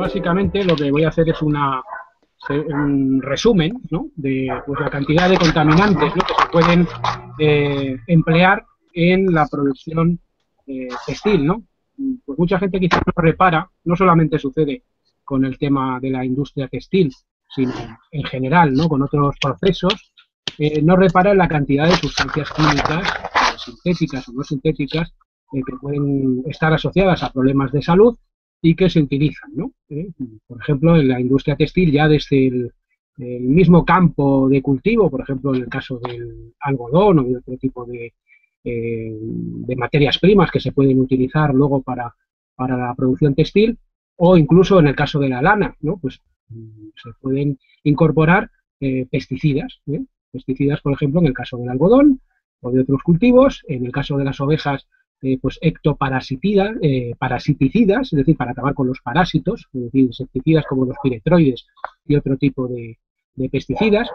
básicamente lo que voy a hacer es una, un resumen de pues, la cantidad de contaminantes que se pueden eh, emplear en la producción eh, textil. ¿no? Pues mucha gente quizás no repara, no solamente sucede con el tema de la industria textil, sino en general, ¿no? con otros procesos, eh, no repara la cantidad de sustancias químicas, sintéticas o no sintéticas, que pueden estar asociadas a problemas de salud y que se utilizan. ¿no? Eh, por ejemplo, en la industria textil ya desde el, mismo campo de cultivo, por ejemplo, en el caso del algodón o de otro tipo de, eh, de materias primas que se pueden utilizar luego para, para, la producción textil, o incluso en el caso de la lana, ¿no? pues mm, se pueden incorporar eh, pesticidas. Pesticidas, por ejemplo, en el caso del algodón o de otros cultivos, en el caso de las ovejas eh, pues ectoparasiticidas, eh, parasiticidas, es decir, para acabar con los parásitos, insecticidas como los piretroides y otro tipo de, pesticidas.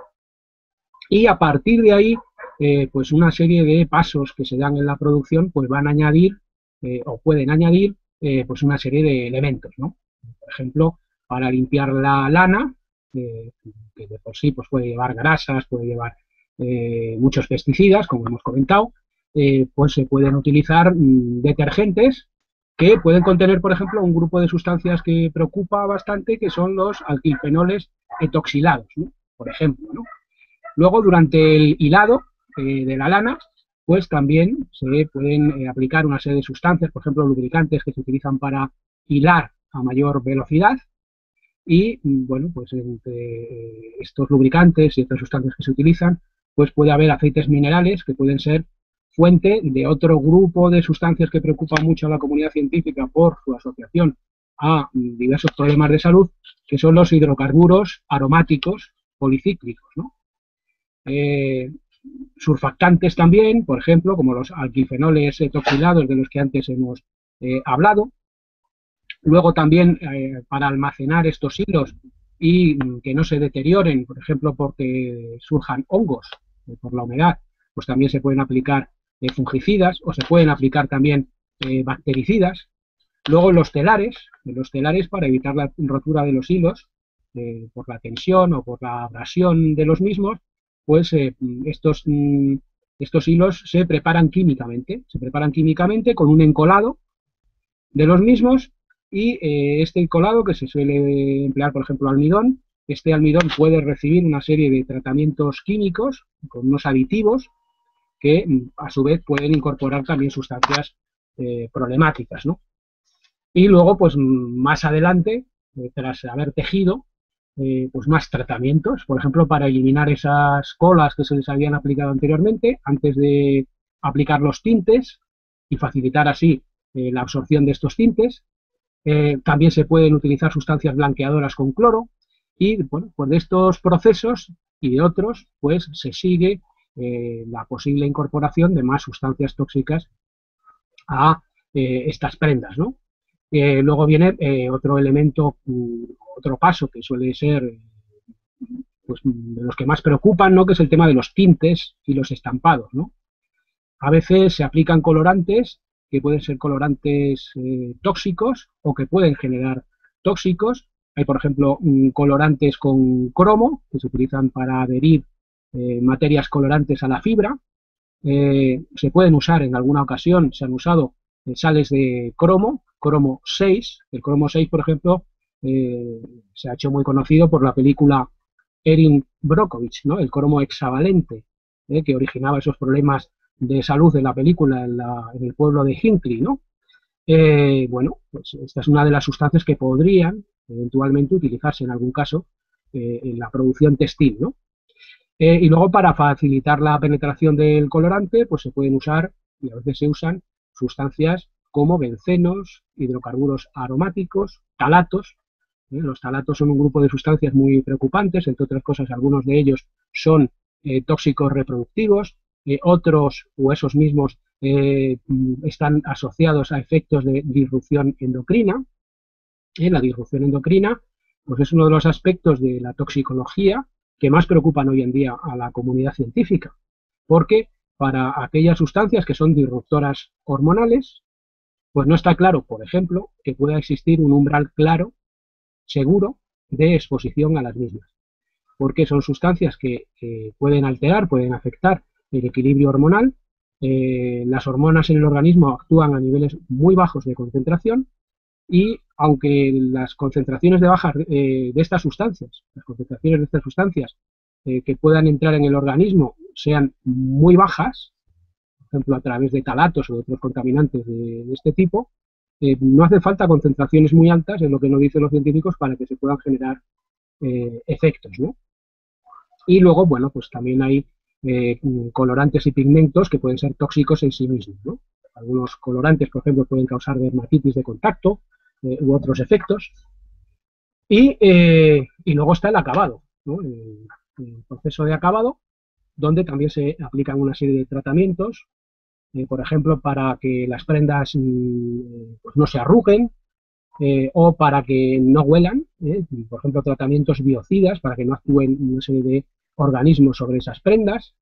Y a partir de ahí, eh, pues una serie de pasos que se dan en la producción, pues van a añadir o pueden añadir pues una serie de elementos, ¿no? Por ejemplo, para limpiar la lana, que de por sí pues puede llevar grasas, puede llevar muchos pesticidas, como hemos comentado, eh, pues se pueden utilizar mm, detergentes que pueden contener, por ejemplo, un grupo de sustancias que preocupa bastante, que son los alquilfenoles etoxilados, por ejemplo. Luego, durante el hilado eh, de la lana, pues también se pueden eh, aplicar una serie de sustancias, por ejemplo, lubricantes que se utilizan para hilar a mayor velocidad. Y, mm, bueno, pues entre estos lubricantes y otras sustancias que se utilizan, pues puede haber aceites minerales que pueden ser fuente de otro grupo de sustancias que preocupa mucho a la comunidad científica por su asociación a diversos problemas de salud, que son los hidrocarburos aromáticos policíclicos. Eh, surfactantes también, por ejemplo, como los alquilfenoles toxilados de los que antes hemos eh, hablado. Luego también eh, para almacenar estos hilos y que no se deterioren, por ejemplo, porque surjan hongos por la humedad, pues también se pueden aplicar eh, fungicidas o se pueden aplicar también eh, bactericidas. Luego los telares, los telares para evitar la rotura de los hilos eh, por la tensión o por la abrasión de los mismos, pues estos, mm, estos hilos se preparan químicamente, se preparan químicamente con un encolado de los mismos y este encolado que se suele emplear, por ejemplo, almidón, este almidón puede recibir una serie de tratamientos químicos con unos aditivos que a su vez pueden incorporar también sustancias eh, problemáticas, ¿no? Y luego, pues más adelante, eh, tras haber tejido, eh, pues más tratamientos, por ejemplo, para eliminar esas colas que se les habían aplicado anteriormente, antes de aplicar los tintes y facilitar así la absorción de estos tintes. también se pueden utilizar sustancias blanqueadoras con cloro y, bueno, pues de estos procesos y de otros, pues se sigue eh, la posible incorporación de más sustancias tóxicas a eh, estas prendas. Eh, luego viene otro elemento, mm, otro paso que suele ser pues, de los que más preocupan, ¿no? que es el tema de los tintes y los estampados. ¿no? A veces se aplican colorantes que pueden ser colorantes tóxicos o que pueden generar tóxicos. Hay, por ejemplo, mm, colorantes con cromo que se utilizan para adherir eh, materias colorantes a la fibra. Eh, se pueden usar en alguna ocasión, se han usado eh, sales de cromo, cromo 6. El cromo 6, por ejemplo, se ha hecho muy conocido por la película Erin Brockovich, ¿no? el cromo hexavalente, que originaba esos problemas de salud de la película en, el pueblo de Hinckley. ¿no? bueno, pues esta es una de las sustancias que podrían eventualmente utilizarse en algún caso en la producción textil. ¿no? Eh, y luego para facilitar la penetración del colorante, pues se pueden usar, y a veces se usan, sustancias como bencenos, hidrocarburos aromáticos, talatos. ¿eh? Los talatos son un grupo de sustancias muy preocupantes, entre otras cosas, algunos de ellos son eh, tóxicos reproductivos, otros o esos mismos están asociados a efectos de disrupción endocrina. La disrupción endocrina pues es uno de los aspectos de la toxicología que más preocupan hoy en día a la comunidad científica, porque para aquellas sustancias que son disruptoras hormonales, pues no está claro, por ejemplo, que pueda existir un umbral claro seguro de exposición a las mismas, porque son sustancias que pueden alterar, pueden afectar el equilibrio hormonal. Eh, las hormonas en el organismo actúan a niveles muy bajos de concentración y aunque las concentraciones de bajas eh, de estas sustancias, las concentraciones de estas sustancias eh, que puedan entrar en el organismo sean muy bajas, por ejemplo a través de talatos o de otros contaminantes de, este tipo, no hace falta concentraciones muy altas, es lo que nos dicen los científicos, para que se puedan generar efectos. ¿no? Y luego, bueno, pues también hay eh, colorantes y pigmentos que pueden ser tóxicos en sí mismos. Algunos colorantes, por ejemplo, pueden causar dermatitis de contacto eh, u otros efectos. Y, eh, luego está el acabado, el, proceso de acabado, donde también se aplican una serie de tratamientos, por ejemplo, para que las prendas mm, pues no se arruguen, o para que no huelan, por ejemplo, tratamientos biocidas para que no actúen una serie de organismos sobre esas prendas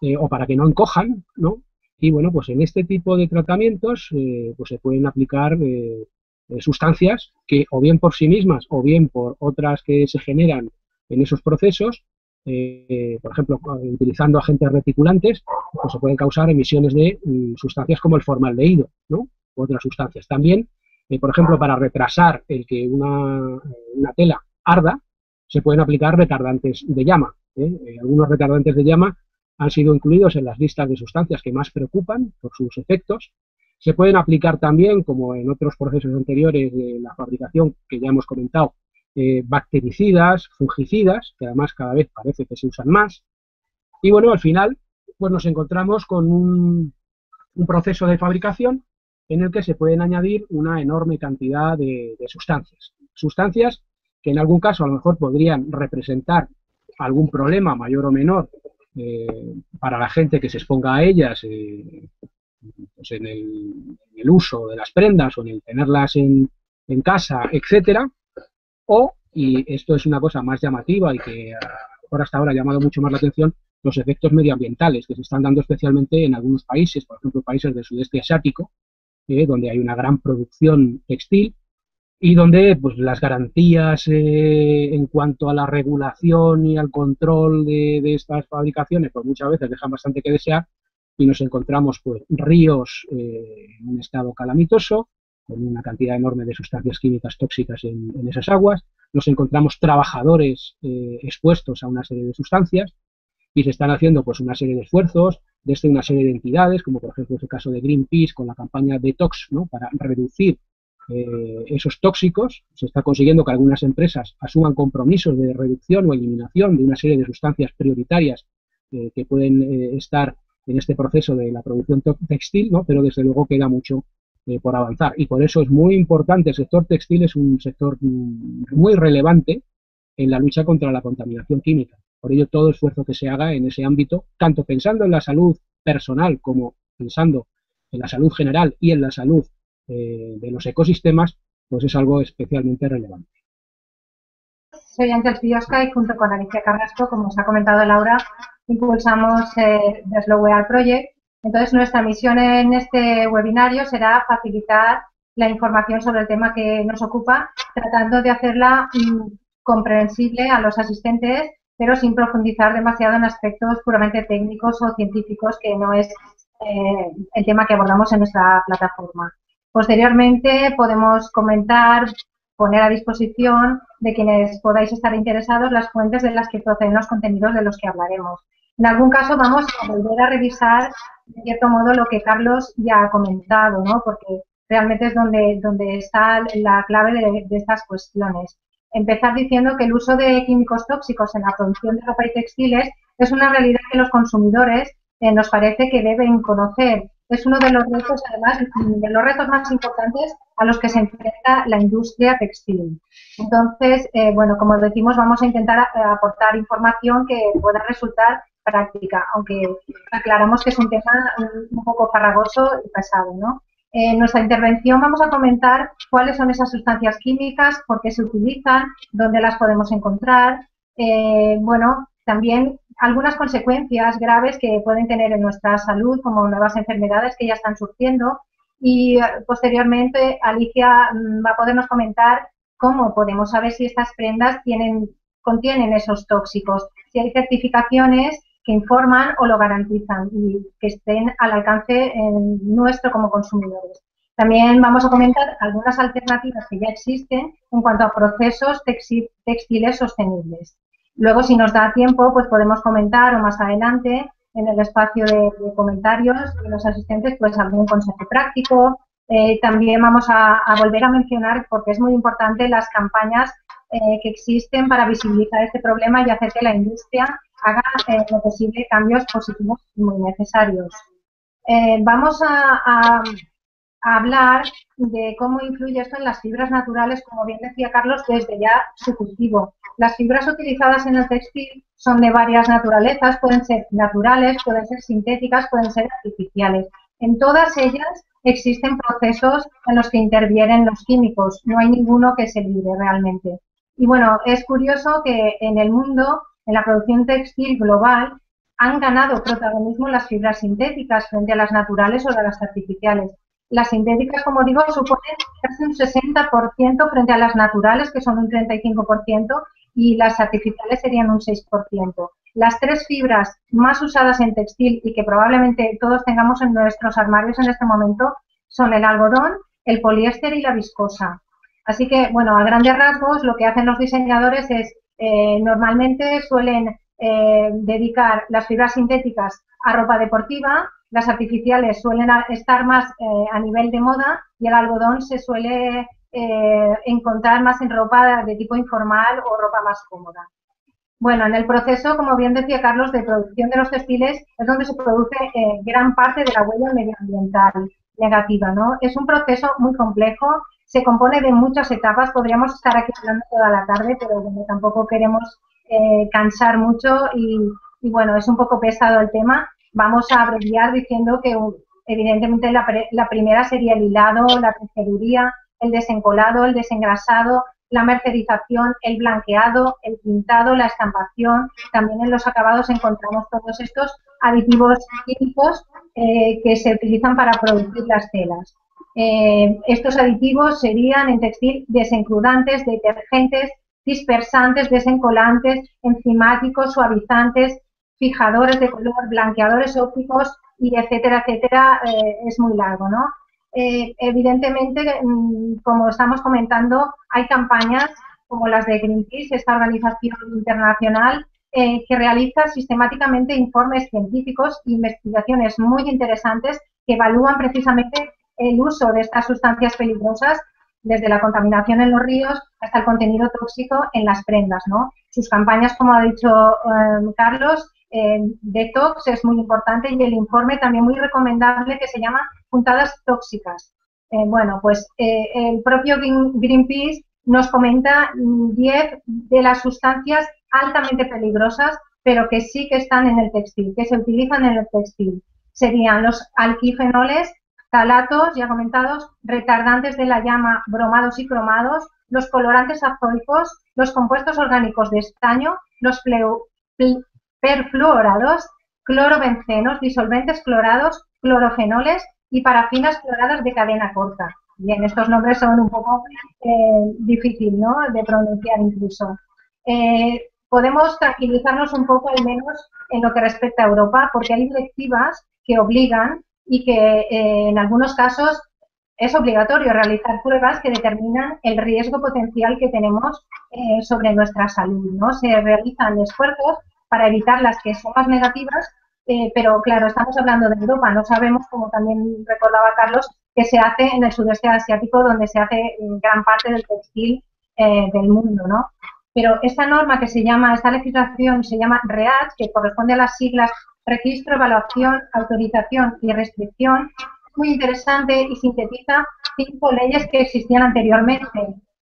eh, o para que no encojan, ¿no? Y bueno, pues en este tipo de tratamientos eh, pues se pueden aplicar eh, sustancias que o bien por sí mismas o bien por otras que se generan en esos procesos, por ejemplo, utilizando agentes reticulantes, pues se pueden causar emisiones de mm, sustancias como el formaldehído, ¿no? U otras sustancias. También, por ejemplo, para retrasar el que una, una tela arda, se pueden aplicar retardantes de llama. ¿eh? Eh, algunos retardantes de llama han sido incluidos en las listas de sustancias que más preocupan por sus efectos. Se pueden aplicar también, como en otros procesos anteriores de la fabricación que ya hemos comentado, eh, bactericidas, fungicidas, que además cada vez parece que se usan más. Y bueno, al final, pues nos encontramos con un, proceso de fabricación en el que se pueden añadir una enorme cantidad de sustancias. Sustancias que en algún caso a lo mejor podrían representar algún problema mayor o menor eh, para la gente que se exponga a ellas eh, pues en, el, uso de las prendas o en el tenerlas en, casa, etcétera, o, y esto es una cosa más llamativa y que por hasta ahora ha llamado mucho más la atención, los efectos medioambientales que se están dando especialmente en algunos países, por ejemplo países del sudeste asiático, eh, donde hay una gran producción textil y donde pues las garantías eh, en cuanto a la regulación y al control de, estas fabricaciones pues muchas veces dejan bastante que desear y nos encontramos pues ríos eh, en un estado calamitoso con una cantidad enorme de sustancias químicas tóxicas en, esas aguas, nos encontramos trabajadores eh, expuestos a una serie de sustancias y se están haciendo pues una serie de esfuerzos desde una serie de entidades, como por ejemplo es el caso de Greenpeace con la campaña Detox, ¿no? para reducir eh, esos tóxicos, se está consiguiendo que algunas empresas asuman compromisos de reducción o eliminación de una serie de sustancias prioritarias que pueden estar en este proceso de la producción textil, ¿no? pero desde luego queda mucho por avanzar. Y por eso es muy importante, el sector textil es un sector mm, muy relevante en la lucha contra la contaminación química. Por ello, todo esfuerzo que se haga en ese ámbito, tanto pensando en la salud personal como pensando en la salud general y en la salud eh, de los ecosistemas, pues es algo especialmente relevante. Soy Ángel Piosca y junto con Alicia Carrasco, como os ha comentado Laura, impulsamos eh, The Slow Project. Entonces, nuestra misión en este webinario será facilitar la información sobre el tema que nos ocupa, tratando de hacerla mm, comprensible a los asistentes, pero sin profundizar demasiado en aspectos puramente técnicos o científicos, que no es eh, el tema que abordamos en nuestra plataforma. Posteriormente podemos comentar, poner a disposición de quienes podáis estar interesados las fuentes de las que proceden los contenidos de los que hablaremos. En algún caso vamos a volver a revisar, de cierto modo, lo que Carlos ya ha comentado, ¿no? porque realmente es donde, donde está la clave de, estas cuestiones. Empezar diciendo que el uso de químicos tóxicos en la producción de ropa y textiles es una realidad que los consumidores eh, nos parece que deben conocer es uno de los retos, además, de los retos más importantes a los que se enfrenta la industria textil. Entonces, eh, bueno, como decimos, vamos a intentar eh, aportar información que pueda resultar práctica, aunque aclaramos que es un tema un poco farragoso y pesado, ¿no? En nuestra intervención vamos a comentar cuáles son esas sustancias químicas, por qué se utilizan, dónde las podemos encontrar, eh, bueno, también algunas consecuencias graves que pueden tener en nuestra salud, como nuevas enfermedades que ya están surgiendo. Y eh, posteriormente Alicia mm, va a podernos comentar ¿cómo podemos saber si estas prendas tienen, contienen esos tóxicos? Si hay certificaciones que informan o lo garantizan y que estén al alcance nuestro como consumidores. También vamos a comentar algunas alternativas que ya existen en cuanto a procesos textiles sostenibles. Luego, si nos da tiempo, pues podemos comentar o más adelante en el espacio de, comentarios de los asistentes, pues algún consejo práctico. Eh, también vamos a, volver a mencionar, porque es muy importante, las campañas eh, que existen para visibilizar este problema y hacer que la industria haga eh, lo posible cambios positivos muy necesarios. vamos a hablar de cómo influye esto en las fibras naturales, como bien decía Carlos, desde ya su. Las fibras utilizadas en el textil son de varias naturalezas, pueden ser naturales, pueden ser sintéticas, pueden ser artificiales. En todas ellas existen procesos en los que intervienen los químicos, no hay ninguno que se libre realmente. Y bueno, es curioso que en el mundo, en la producción textil global, han ganado protagonismo las fibras sintéticas frente a las naturales o a las artificiales. Las sintéticas, como digo, suponen casi un 60% frente a las naturales, que son un 35%, y las artificiales serían un 6%. Las tres fibras más usadas en textil y que probablemente todos tengamos en nuestros armarios en este momento son el algodón, el poliéster y la viscosa. Así que, bueno, a grandes rasgos, lo que hacen los diseñadores es, eh, normalmente suelen eh, dedicar las fibras sintéticas a ropa deportiva, las artificiales suelen estar más eh, a nivel de moda y el algodón se suele eh, encontrar más en ropa de tipo informal o ropa más cómoda. Bueno, en el proceso, como bien decía Carlos, de producción de los textiles es donde se produce eh, gran parte de la huella medioambiental negativa, ¿no? Es un proceso muy complejo, se compone de muchas etapas, podríamos estar aquí hablando toda la tarde, pero bueno, tampoco queremos cansar mucho y, y, bueno, es un poco pesado el tema, vamos a abreviar diciendo que evidentemente la, primera sería el hilado, la tejeduría, el desencolado, el desengrasado, la mercerización, el blanqueado, el pintado, la estampación. También en los acabados encontramos todos estos aditivos químicos eh, que se utilizan para producir las telas. Eh, estos aditivos serían en textil desencrudantes, detergentes, dispersantes, desencolantes, enzimáticos, suavizantes, fijadores de color, blanqueadores ópticos y etcétera, etcétera, eh, es muy largo, ¿no? Eh, evidentemente, mm, como estamos comentando, hay campañas como las de Greenpeace, esta organización internacional, eh, que realiza sistemáticamente informes científicos e investigaciones muy interesantes que evalúan precisamente el uso de estas sustancias peligrosas desde la contaminación en los ríos hasta el contenido tóxico en las prendas, ¿no? Sus campañas, como ha dicho Carlos, detox es muy importante y el informe también muy recomendable que se llama puntadas tóxicas. Eh, bueno, pues eh, el propio Greenpeace nos comenta 10 de las sustancias altamente peligrosas, pero que sí que están en el textil, que se utilizan en el textil. Serían los alquifenoles, talatos, ya comentados, retardantes de la llama, bromados y cromados, los colorantes azoicos, los compuestos orgánicos de estaño, los perfluorados, clorobencenos, disolventes clorados, clorofenoles y parafinas cloradas de cadena corta. Bien, estos nombres son un poco eh, difícil ¿no? de pronunciar incluso. Eh, podemos tranquilizarnos un poco al menos en lo que respecta a Europa, porque hay directivas que obligan y que eh, en algunos casos es obligatorio realizar pruebas que determinan el riesgo potencial que tenemos sobre nuestra salud. ¿no? Se realizan esfuerzos para evitar las que son más negativas, eh, pero claro, estamos hablando de Europa, no sabemos, como también recordaba Carlos, que se hace en el sudeste asiático, donde se hace gran parte del textil eh, del mundo, ¿no? Pero esta norma que se llama, esta legislación se llama REACH, que corresponde a las siglas Registro, Evaluación, Autorización y Restricción, es muy interesante y sintetiza cinco leyes que existían anteriormente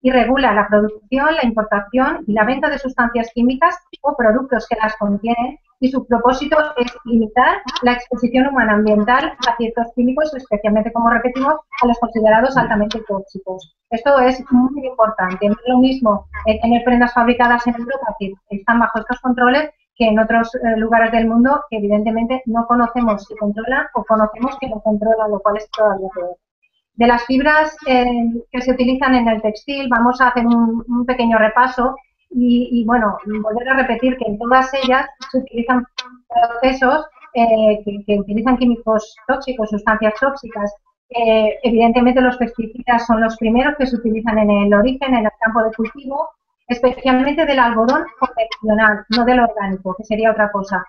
y regula la producción, la importación y la venta de sustancias químicas o productos que las contienen y su propósito es limitar la exposición humana ambiental a ciertos químicos, especialmente, como repetimos, a los considerados altamente tóxicos. Esto es muy importante. No es lo mismo tener prendas fabricadas en Europa que están bajo estos controles que en otros eh, lugares del mundo que evidentemente no conocemos si controlan o conocemos que no controlan, lo cual es todavía peor. De las fibras que se utilizan en el textil, vamos a hacer un, pequeño repaso y, bueno, volver a repetir que en todas ellas se utilizan procesos eh, que, utilizan químicos tóxicos, sustancias tóxicas. Eh, evidentemente los pesticidas son los primeros que se utilizan en el origen, en el campo de cultivo, especialmente del algodón convencional, no del orgánico, que sería otra cosa.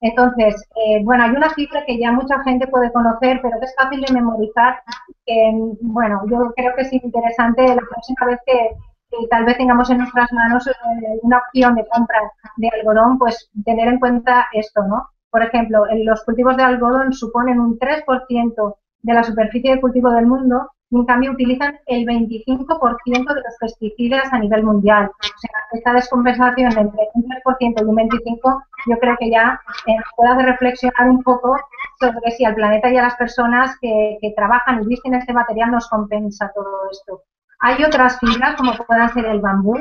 Entonces, eh, bueno, hay una cifra que ya mucha gente puede conocer, pero que es fácil de memorizar. bueno, yo creo que es interesante la próxima vez que, tal vez tengamos en nuestras manos eh, una opción de compra de algodón, pues tener en cuenta esto, ¿no? Por ejemplo, los cultivos de algodón suponen un 3% de la superficie de cultivo del mundo en cambio utilizan el 25% de los pesticidas a nivel mundial. O sea, esta descompensación entre un 3% y un 25% yo creo que ya eh, puede reflexionar un poco sobre si al planeta y a las personas que, trabajan y visten este material nos compensa todo esto. Hay otras fibras como puedan ser el bambú,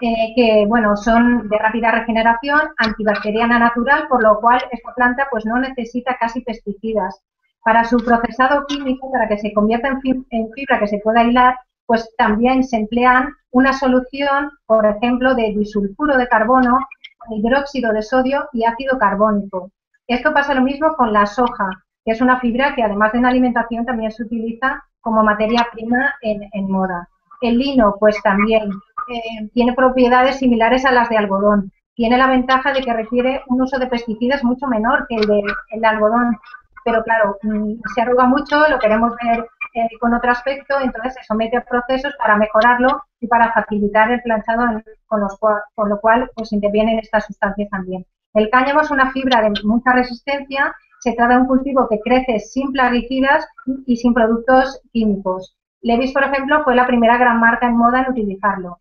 eh, que bueno, son de rápida regeneración, antibacteriana natural, por lo cual esta planta pues no necesita casi pesticidas. Para su procesado químico, para que se convierta en fibra que se pueda hilar, pues también se emplean una solución, por ejemplo, de disulfuro de carbono, hidróxido de sodio y ácido carbónico. Esto pasa lo mismo con la soja, que es una fibra que además de en alimentación también se utiliza como materia prima en, moda. El lino, pues también eh, tiene propiedades similares a las de algodón. Tiene la ventaja de que requiere un uso de pesticidas mucho menor que el de, el de algodón, pero claro, mm, se arruga mucho, lo queremos ver eh, con otro aspecto, entonces se somete a procesos para mejorarlo y para facilitar el planchado, con, los, con lo cual pues intervienen estas sustancias también. El cáñamo es una fibra de mucha resistencia, se trata de un cultivo que crece sin plaguicidas y sin productos químicos. Levis, por ejemplo, fue la primera gran marca en moda en utilizarlo.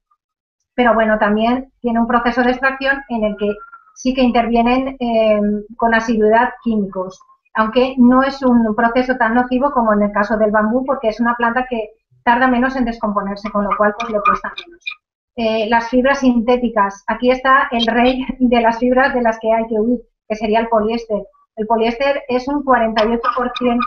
Pero bueno, también tiene un proceso de extracción en el que sí que intervienen eh, con asiduidad químicos aunque no es un proceso tan nocivo como en el caso del bambú, porque es una planta que tarda menos en descomponerse, con lo cual pues le cuesta menos. Eh, las fibras sintéticas. Aquí está el rey de las fibras de las que hay que huir, que sería el poliéster. El poliéster es un 48%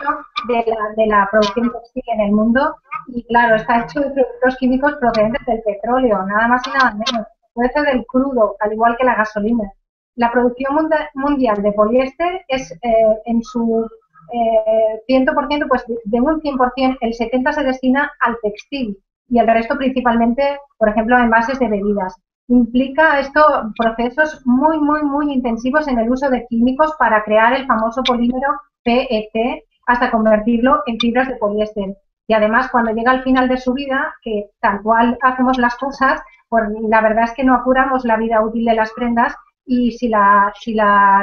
de la, de la producción textil en el mundo y, claro, está hecho de productos químicos procedentes del petróleo, nada más y nada menos. Puede ser del crudo, al igual que la gasolina la producción mundial de poliéster es eh, en su eh, 100%, pues de un 100%, el 70% se destina al textil y el resto principalmente, por ejemplo, en bases de bebidas. Implica esto procesos muy, muy, muy intensivos en el uso de químicos para crear el famoso polímero PET hasta convertirlo en fibras de poliéster. Y además, cuando llega al final de su vida, que tal cual hacemos las cosas, pues la verdad es que no apuramos la vida útil de las prendas y si la,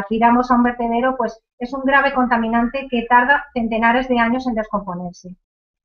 tiramos a un vertedero, pues es un grave contaminante que tarda centenares de años en descomponerse.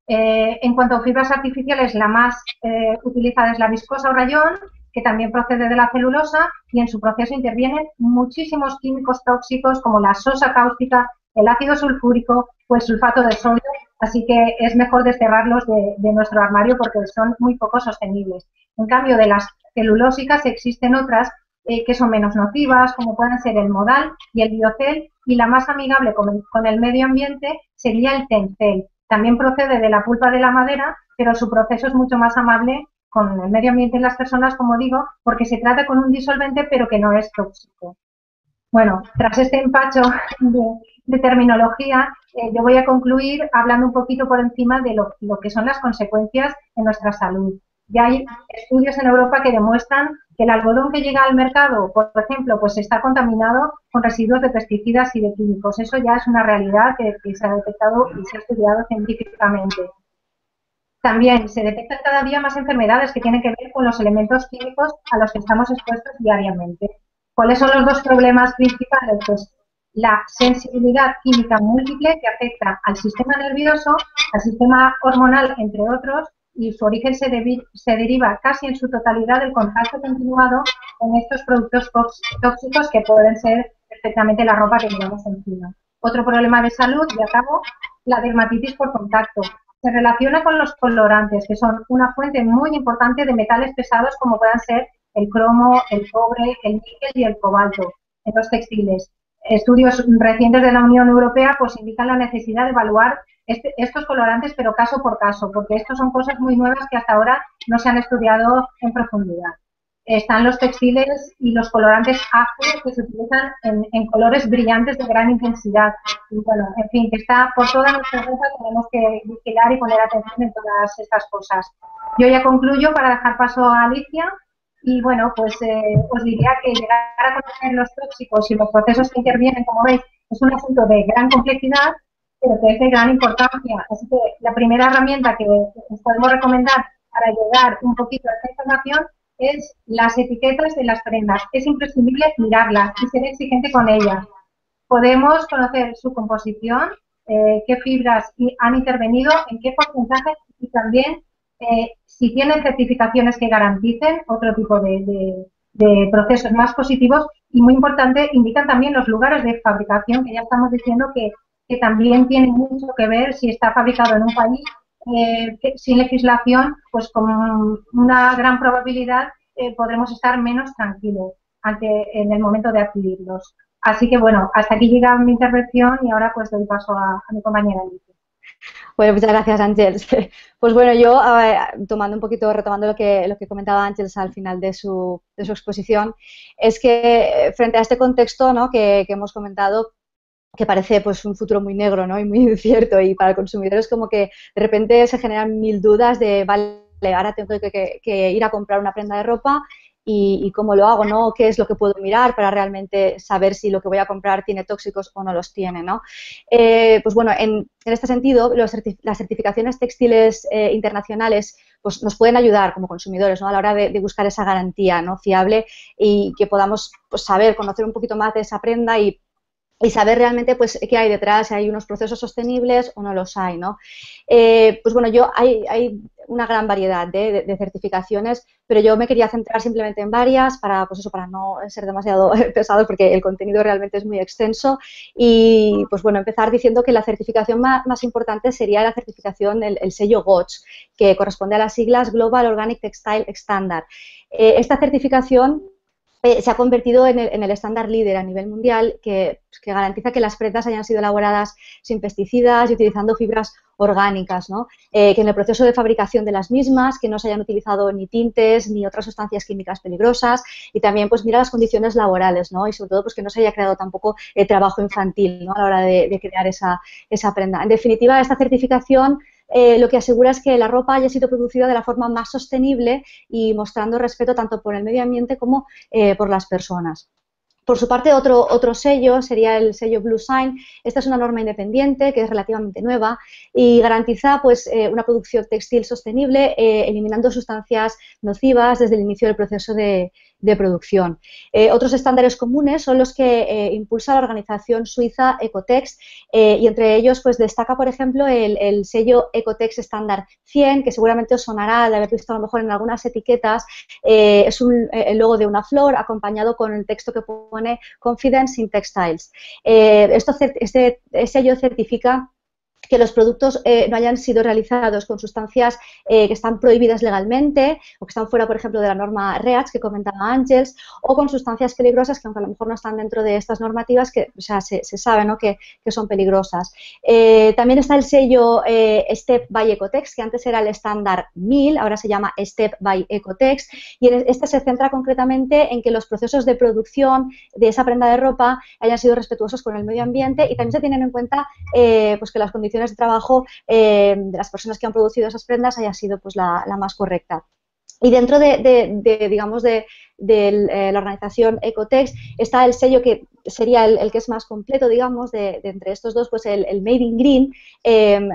Eh, en cuanto a fibras artificiales, la más eh, utilizada es la viscosa o rayón, que también procede de la celulosa y en su proceso intervienen muchísimos químicos tóxicos como la sosa cáustica, el ácido sulfúrico o el sulfato de sodio, así que es mejor desterrarlos de, de nuestro armario porque son muy poco sostenibles. En cambio, de las celulósicas existen otras eh, que son menos nocivas, como pueden ser el modal y el biocel, y la más amigable con el, medio ambiente sería el tencel. También procede de la pulpa de la madera, pero su proceso es mucho más amable con el medio ambiente y las personas, como digo, porque se trata con un disolvente, pero que no es tóxico. Bueno, tras este empacho de, terminología, eh, yo voy a concluir hablando un poquito por encima de lo, lo, que son las consecuencias en nuestra salud. Ya hay estudios en Europa que demuestran el algodón que llega al mercado, por ejemplo, pues está contaminado con residuos de pesticidas y de químicos. Eso ya es una realidad que, se ha detectado y se ha estudiado científicamente. También se detectan cada día más enfermedades que tienen que ver con los elementos químicos a los que estamos expuestos diariamente. ¿Cuáles son los dos problemas principales? Pues la sensibilidad química múltiple que afecta al sistema nervioso, al sistema hormonal, entre otros, y su origen se, se, deriva casi en su totalidad del contacto continuado con estos productos tóxicos que pueden ser perfectamente la ropa que llevamos encima. Otro problema de salud, y acabo, la dermatitis por contacto. Se relaciona con los colorantes, que son una fuente muy importante de metales pesados como puedan ser el cromo, el cobre, el níquel y el cobalto en los textiles. Estudios recientes de la Unión Europea pues indican la necesidad de evaluar este, estos colorantes, pero caso por caso, porque estos son cosas muy nuevas que hasta ahora no se han estudiado en profundidad. Están los textiles y los colorantes ácidos que se utilizan en, colores brillantes de gran intensidad. bueno, en fin, que está por toda nuestra ruta, tenemos que vigilar y poner atención en todas estas cosas. Yo ya concluyo para dejar paso a Alicia. Y bueno, pues eh, os diría que llegar a conocer los tóxicos y los procesos que intervienen, como veis, es un asunto de gran complejidad, pero que es de gran importancia. Así que la primera herramienta que os podemos recomendar para llegar un poquito a esta información es las etiquetas de las prendas. Es imprescindible mirarlas y ser exigente con ellas. Podemos conocer su composición, eh, qué fibras han intervenido, en qué porcentaje y también eh, si tienen certificaciones que garanticen otro tipo de, procesos más positivos y muy importante, indican también los lugares de fabricación, que ya estamos diciendo que, también tienen mucho que ver si está fabricado en un país eh, sin legislación, pues con una gran probabilidad eh, podremos estar menos tranquilos ante, en el momento de adquirirlos. Así que bueno, hasta aquí llega mi intervención y ahora pues doy paso a, mi compañera Alicia. Bueno, muchas gracias, Ángels. Pues bueno, yo tomando un poquito, retomando lo que, lo que comentaba Ángels al final de su, de su exposición, es que eh, frente a este contexto ¿no? que, que, hemos comentado, que parece pues un futuro muy negro ¿no? y muy incierto y para el consumidor es como que de repente se generan mil dudas de, vale, ahora tengo que, que ir a comprar una prenda de ropa y, cómo lo hago, ¿no? ¿Qué es lo que puedo mirar para realmente saber si lo que voy a comprar tiene tóxicos o no los tiene, ¿no? Eh, pues bueno, en, este sentido, las certificaciones textiles eh, internacionales pues nos pueden ayudar como consumidores ¿no? a la hora de, buscar esa garantía ¿no? fiable y que podamos pues, saber, conocer un poquito más de esa prenda y y saber realmente pues qué hay detrás, si hay unos procesos sostenibles o no los hay, ¿no? Eh, pues bueno, yo hay, hay una gran variedad de, certificaciones, pero yo me quería centrar simplemente en varias para, pues eso, para no ser demasiado pesado porque el contenido realmente es muy extenso y pues bueno, empezar diciendo que la certificación más, importante sería la certificación, el, el, sello GOTS, que corresponde a las siglas Global Organic Textile Standard. Eh, esta certificación eh, se ha convertido en el, estándar líder a nivel mundial que, garantiza que las prendas hayan sido elaboradas sin pesticidas y utilizando fibras orgánicas, ¿no? Eh, que en el proceso de fabricación de las mismas, que no se hayan utilizado ni tintes ni otras sustancias químicas peligrosas y también pues mira las condiciones laborales, ¿no? Y sobre todo pues que no se haya creado tampoco eh, trabajo infantil. A la hora de, de crear esa, esa prenda. En definitiva, esta certificación eh, lo que asegura es que la ropa haya sido producida de la forma más sostenible y mostrando respeto tanto por el medio ambiente como eh, por las personas. Por su parte, otro, otro sello sería el sello Blue Sign. Esta es una norma independiente que es relativamente nueva y garantiza pues, eh, una producción textil sostenible, eliminando sustancias nocivas desde el inicio del proceso de, de producción. Eh, otros estándares comunes son los que eh, impulsa la organización suiza Ecotex eh, y entre ellos pues destaca, por ejemplo, el, sello Ecotex Standard 100, que seguramente os sonará de haber visto a lo mejor en algunas etiquetas. es un, el logo de una flor acompañado con el texto que pone Confidence in Textiles. esto, este sello certifica que los productos eh, no hayan sido realizados con sustancias eh, que están prohibidas legalmente o que están fuera, por ejemplo, de la norma REACH que comentaba Ángels, o con sustancias peligrosas que aunque a lo mejor no están dentro de estas normativas, que o sea, se, sabe ¿no? que, son peligrosas. Eh, también está el sello STEP by Ecotex, que antes era el estándar 1000, ahora se llama STEP by Ecotex, y este se centra concretamente en que los procesos de producción de esa prenda de ropa hayan sido respetuosos con el medio ambiente y también se tienen en cuenta pues que las condiciones de trabajo eh, de las personas que han producido esas prendas haya sido pues, la, más correcta. Y dentro de, digamos, de, eh, la organización Ecotex está el sello que sería el, que es más completo, digamos, de, entre estos dos, pues el, Made in Green em,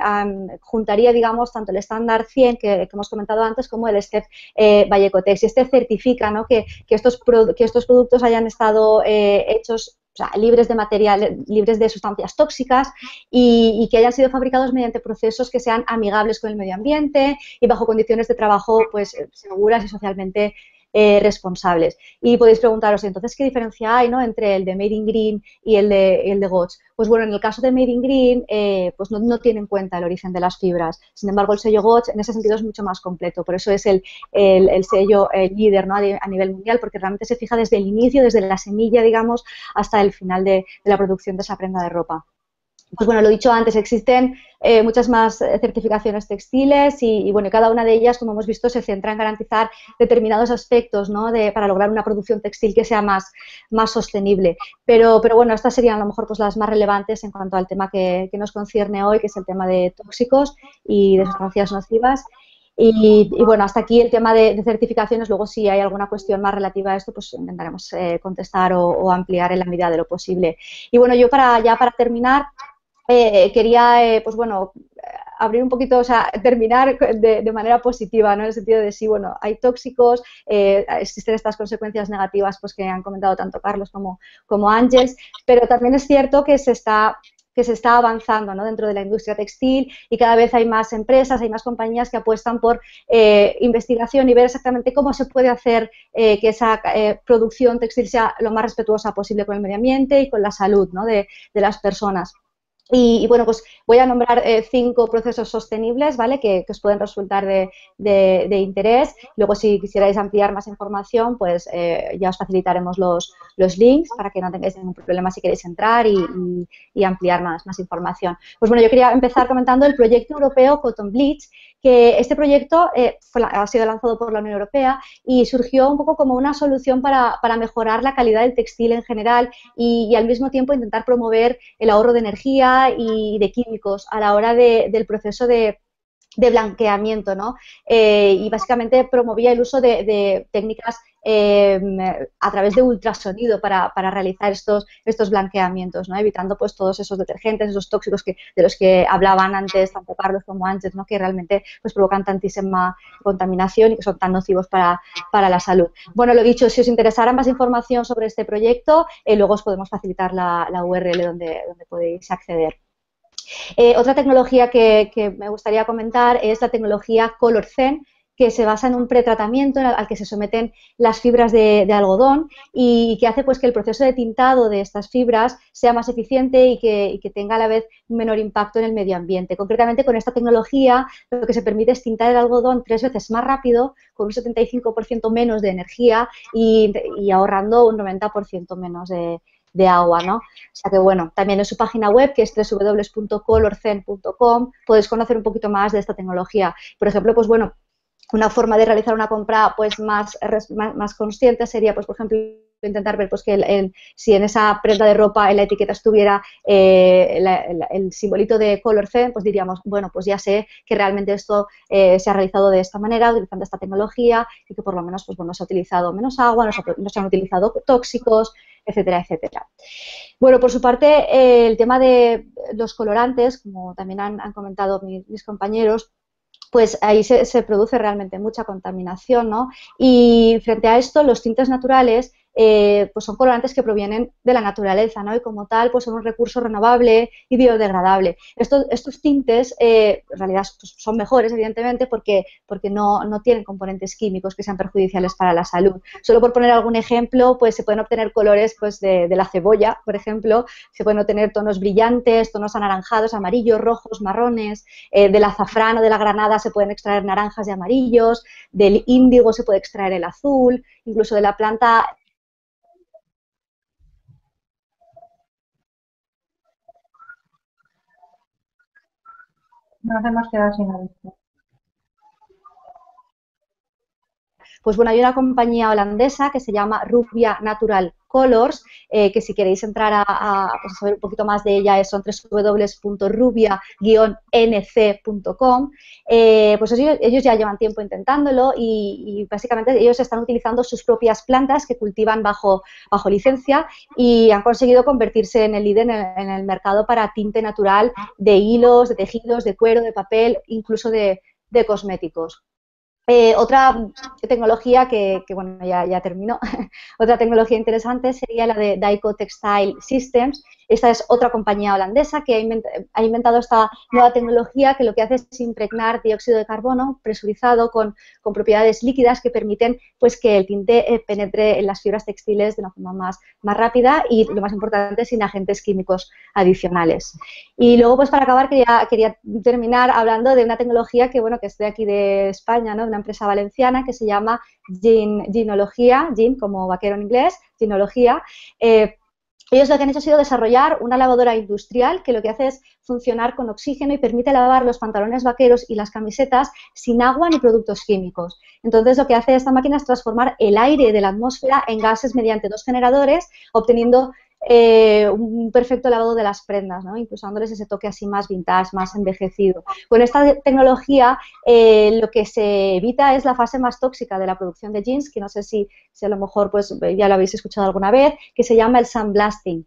juntaría, digamos, tanto el estándar 100 que, hemos comentado antes como el STEP eh, by Ecotex. Y este certifica ¿no? que, estos que estos productos hayan estado hechos o sea, libres de material, libres de sustancias tóxicas y, que hayan sido fabricados mediante procesos que sean amigables con el medio ambiente y bajo condiciones de trabajo pues seguras y socialmente eh, responsables. Y podéis preguntaros, entonces, ¿qué diferencia hay ¿no? entre el de Made in Green y el de, el de GOTS? Pues bueno, en el caso de Made in Green, eh, pues no, no, tiene en cuenta el origen de las fibras. Sin embargo, el sello GOTS en ese sentido es mucho más completo. Por eso es el, el, sello líder ¿no? a, nivel mundial, porque realmente se fija desde el inicio, desde la semilla, digamos, hasta el final de la producción de esa prenda de ropa. Pues bueno, lo dicho antes, existen eh, muchas más eh, certificaciones textiles y, bueno, cada una de ellas, como hemos visto, se centra en garantizar determinados aspectos ¿no? de, para lograr una producción textil que sea más, más sostenible. Pero, pero bueno, estas serían a lo mejor pues, las más relevantes en cuanto al tema que, nos concierne hoy, que es el tema de tóxicos y de sustancias nocivas. Y, bueno, hasta aquí el tema de, certificaciones. Luego, si hay alguna cuestión más relativa a esto, pues intentaremos eh, contestar o, o, ampliar en la medida de lo posible. Y bueno, yo para ya para terminar, eh, quería, eh, pues bueno, abrir un poquito, o sea, terminar de, manera positiva, ¿no? En el sentido de si, bueno, hay tóxicos, eh, existen estas consecuencias negativas, pues que han comentado tanto Carlos como, como Ángeles, pero también es cierto que se está que se está avanzando ¿no? dentro de la industria textil y cada vez hay más empresas, hay más compañías que apuestan por investigación y ver exactamente cómo se puede hacer que esa producción textil sea lo más respetuosa posible con el medio ambiente y con la salud ¿no? de, de las personas. Y, bueno, pues voy a nombrar eh, cinco procesos sostenibles, ¿vale? Que, os pueden resultar de, interés. Luego, si quisierais ampliar más información, pues eh, ya os facilitaremos los, los, links para que no tengáis ningún problema si queréis entrar y, ampliar más, más, información. Pues bueno, yo quería empezar comentando el proyecto europeo Cotton Bleach, que este proyecto eh, ha sido lanzado por la Unión Europea y surgió un poco como una solución para, mejorar la calidad del textil en general y, al mismo tiempo intentar promover el ahorro de energía y de químicos a la hora del proceso de, blanqueamiento, ¿no? Eh, y básicamente promovía el uso de técnicas Em, a través de ultrasonido para, para, realizar estos, estos blanqueamientos, ¿no? evitando pues todos esos detergentes, esos tóxicos que, de los que hablaban antes tanto Carlos como antes, ¿no? que realmente pues, provocan tantísima contaminación y que son tan nocivos para, para la salud. Bueno, lo dicho, si os interesara más información sobre este proyecto, eh, luego os podemos facilitar la, la URL donde, donde podéis acceder. Eh, otra tecnología que, me gustaría comentar es la tecnología ColorZen, que se basa en un pretratamiento al que se someten las fibras de, algodón y que hace pues que el proceso de tintado de estas fibras sea más eficiente y que, tenga a la vez un menor impacto en el medio ambiente. Concretamente con esta tecnología lo que se permite es tintar el algodón tres veces más rápido, con un 75% menos de energía y, ahorrando un 90% menos de, agua, ¿no? O sea que bueno, también en su página web, que es www.colorcen.com, podéis conocer un poquito más de esta tecnología. Por ejemplo, pues bueno, una forma de realizar una compra pues más, más, consciente sería, pues, por ejemplo, intentar ver pues, que si en esa prenda de ropa en la etiqueta estuviera eh, el simbolito de color C, pues diríamos, bueno, pues ya sé que realmente esto eh, se ha realizado de esta manera, utilizando esta tecnología y que por lo menos pues, bueno, se ha utilizado menos agua, no se, han utilizado tóxicos, etcétera, etcétera. Bueno, por su parte, el tema de los colorantes, como también han, comentado mis compañeros, pues ahí se, produce realmente mucha contaminación, ¿no? Y frente a esto, los tintes naturales eh, pues son colorantes que provienen de la naturaleza, ¿no? Y como tal, pues son un recurso renovable y biodegradable. Estos, tintes, eh, en realidad, pues son mejores, evidentemente, porque, porque no, tienen componentes químicos que sean perjudiciales para la salud. Solo por poner algún ejemplo, pues se pueden obtener colores pues, de, la cebolla, por ejemplo, se pueden obtener tonos brillantes, tonos anaranjados, amarillos, rojos, marrones, eh, del azafrán o de la granada se pueden extraer naranjas y amarillos, del índigo se puede extraer el azul, incluso de la planta Nos hemos quedado sin aviso. Pues bueno, hay una compañía holandesa que se llama Rubia Natural Colors, eh, que si queréis entrar a, pues saber un poquito más de ella son www.rubia-nc.com. Eh, pues ellos, ya llevan tiempo intentándolo y, básicamente ellos están utilizando sus propias plantas que cultivan bajo, bajo licencia y han conseguido convertirse en el líder en el, mercado para tinte natural de hilos, de tejidos, de cuero, de papel, incluso de cosméticos. Eh, otra tecnología que, bueno, ya, terminó, otra tecnología interesante sería la de Daiko Textile Systems. Esta es otra compañía holandesa que ha, inventado esta nueva tecnología que lo que hace es impregnar dióxido de carbono presurizado con, propiedades líquidas que permiten pues, que el tinte eh, penetre en las fibras textiles de una forma más, rápida y, lo más importante, sin agentes químicos adicionales. Y luego, pues para acabar, quería, quería terminar hablando de una tecnología que, bueno, que es aquí de España, ¿no? empresa valenciana que se llama Ginología, Gin como vaquero en inglés, Ginología. Eh, ellos lo que han hecho ha sido desarrollar una lavadora industrial que lo que hace es funcionar con oxígeno y permite lavar los pantalones vaqueros y las camisetas sin agua ni productos químicos. Entonces, lo que hace esta máquina es transformar el aire de la atmósfera en gases mediante dos generadores, obteniendo eh, un perfecto lavado de las prendas, ¿no? incluso dándoles ese toque así más vintage, más envejecido. Con esta tecnología eh, lo que se evita es la fase más tóxica de la producción de jeans, que no sé si, si a lo mejor pues, ya lo habéis escuchado alguna vez, que se llama el sandblasting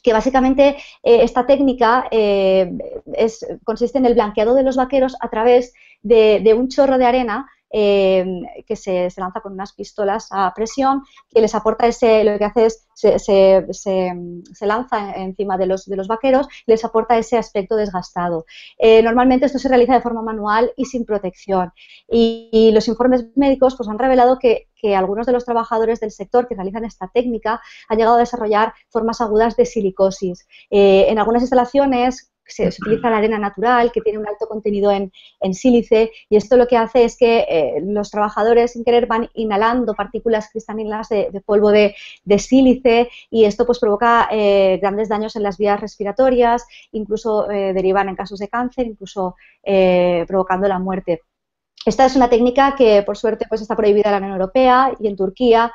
que básicamente eh, esta técnica es, consiste en el blanqueado de los vaqueros a través de, de un chorro de arena Em, que se, lanza con unas pistolas a presión, que les aporta ese, lo que hace es, se, se, lanza encima de los, de los vaqueros, les aporta ese aspecto desgastado. Eh, normalmente esto se realiza de forma manual y sin protección. Y, los informes médicos pues, han revelado que, que algunos de los trabajadores del sector que realizan esta técnica han llegado a desarrollar formas agudas de silicosis. Eh, en algunas instalaciones se, utiliza la arena natural, que tiene un alto contenido en, sílice, y esto lo que hace es que eh, los trabajadores sin querer van inhalando partículas cristalinas de, polvo de, sílice, y esto pues provoca eh, grandes daños en las vías respiratorias, incluso eh, derivan en casos de cáncer, incluso provocando la muerte. Esta es una técnica que, por suerte, pues está prohibida en la Unión Europea y en Turquía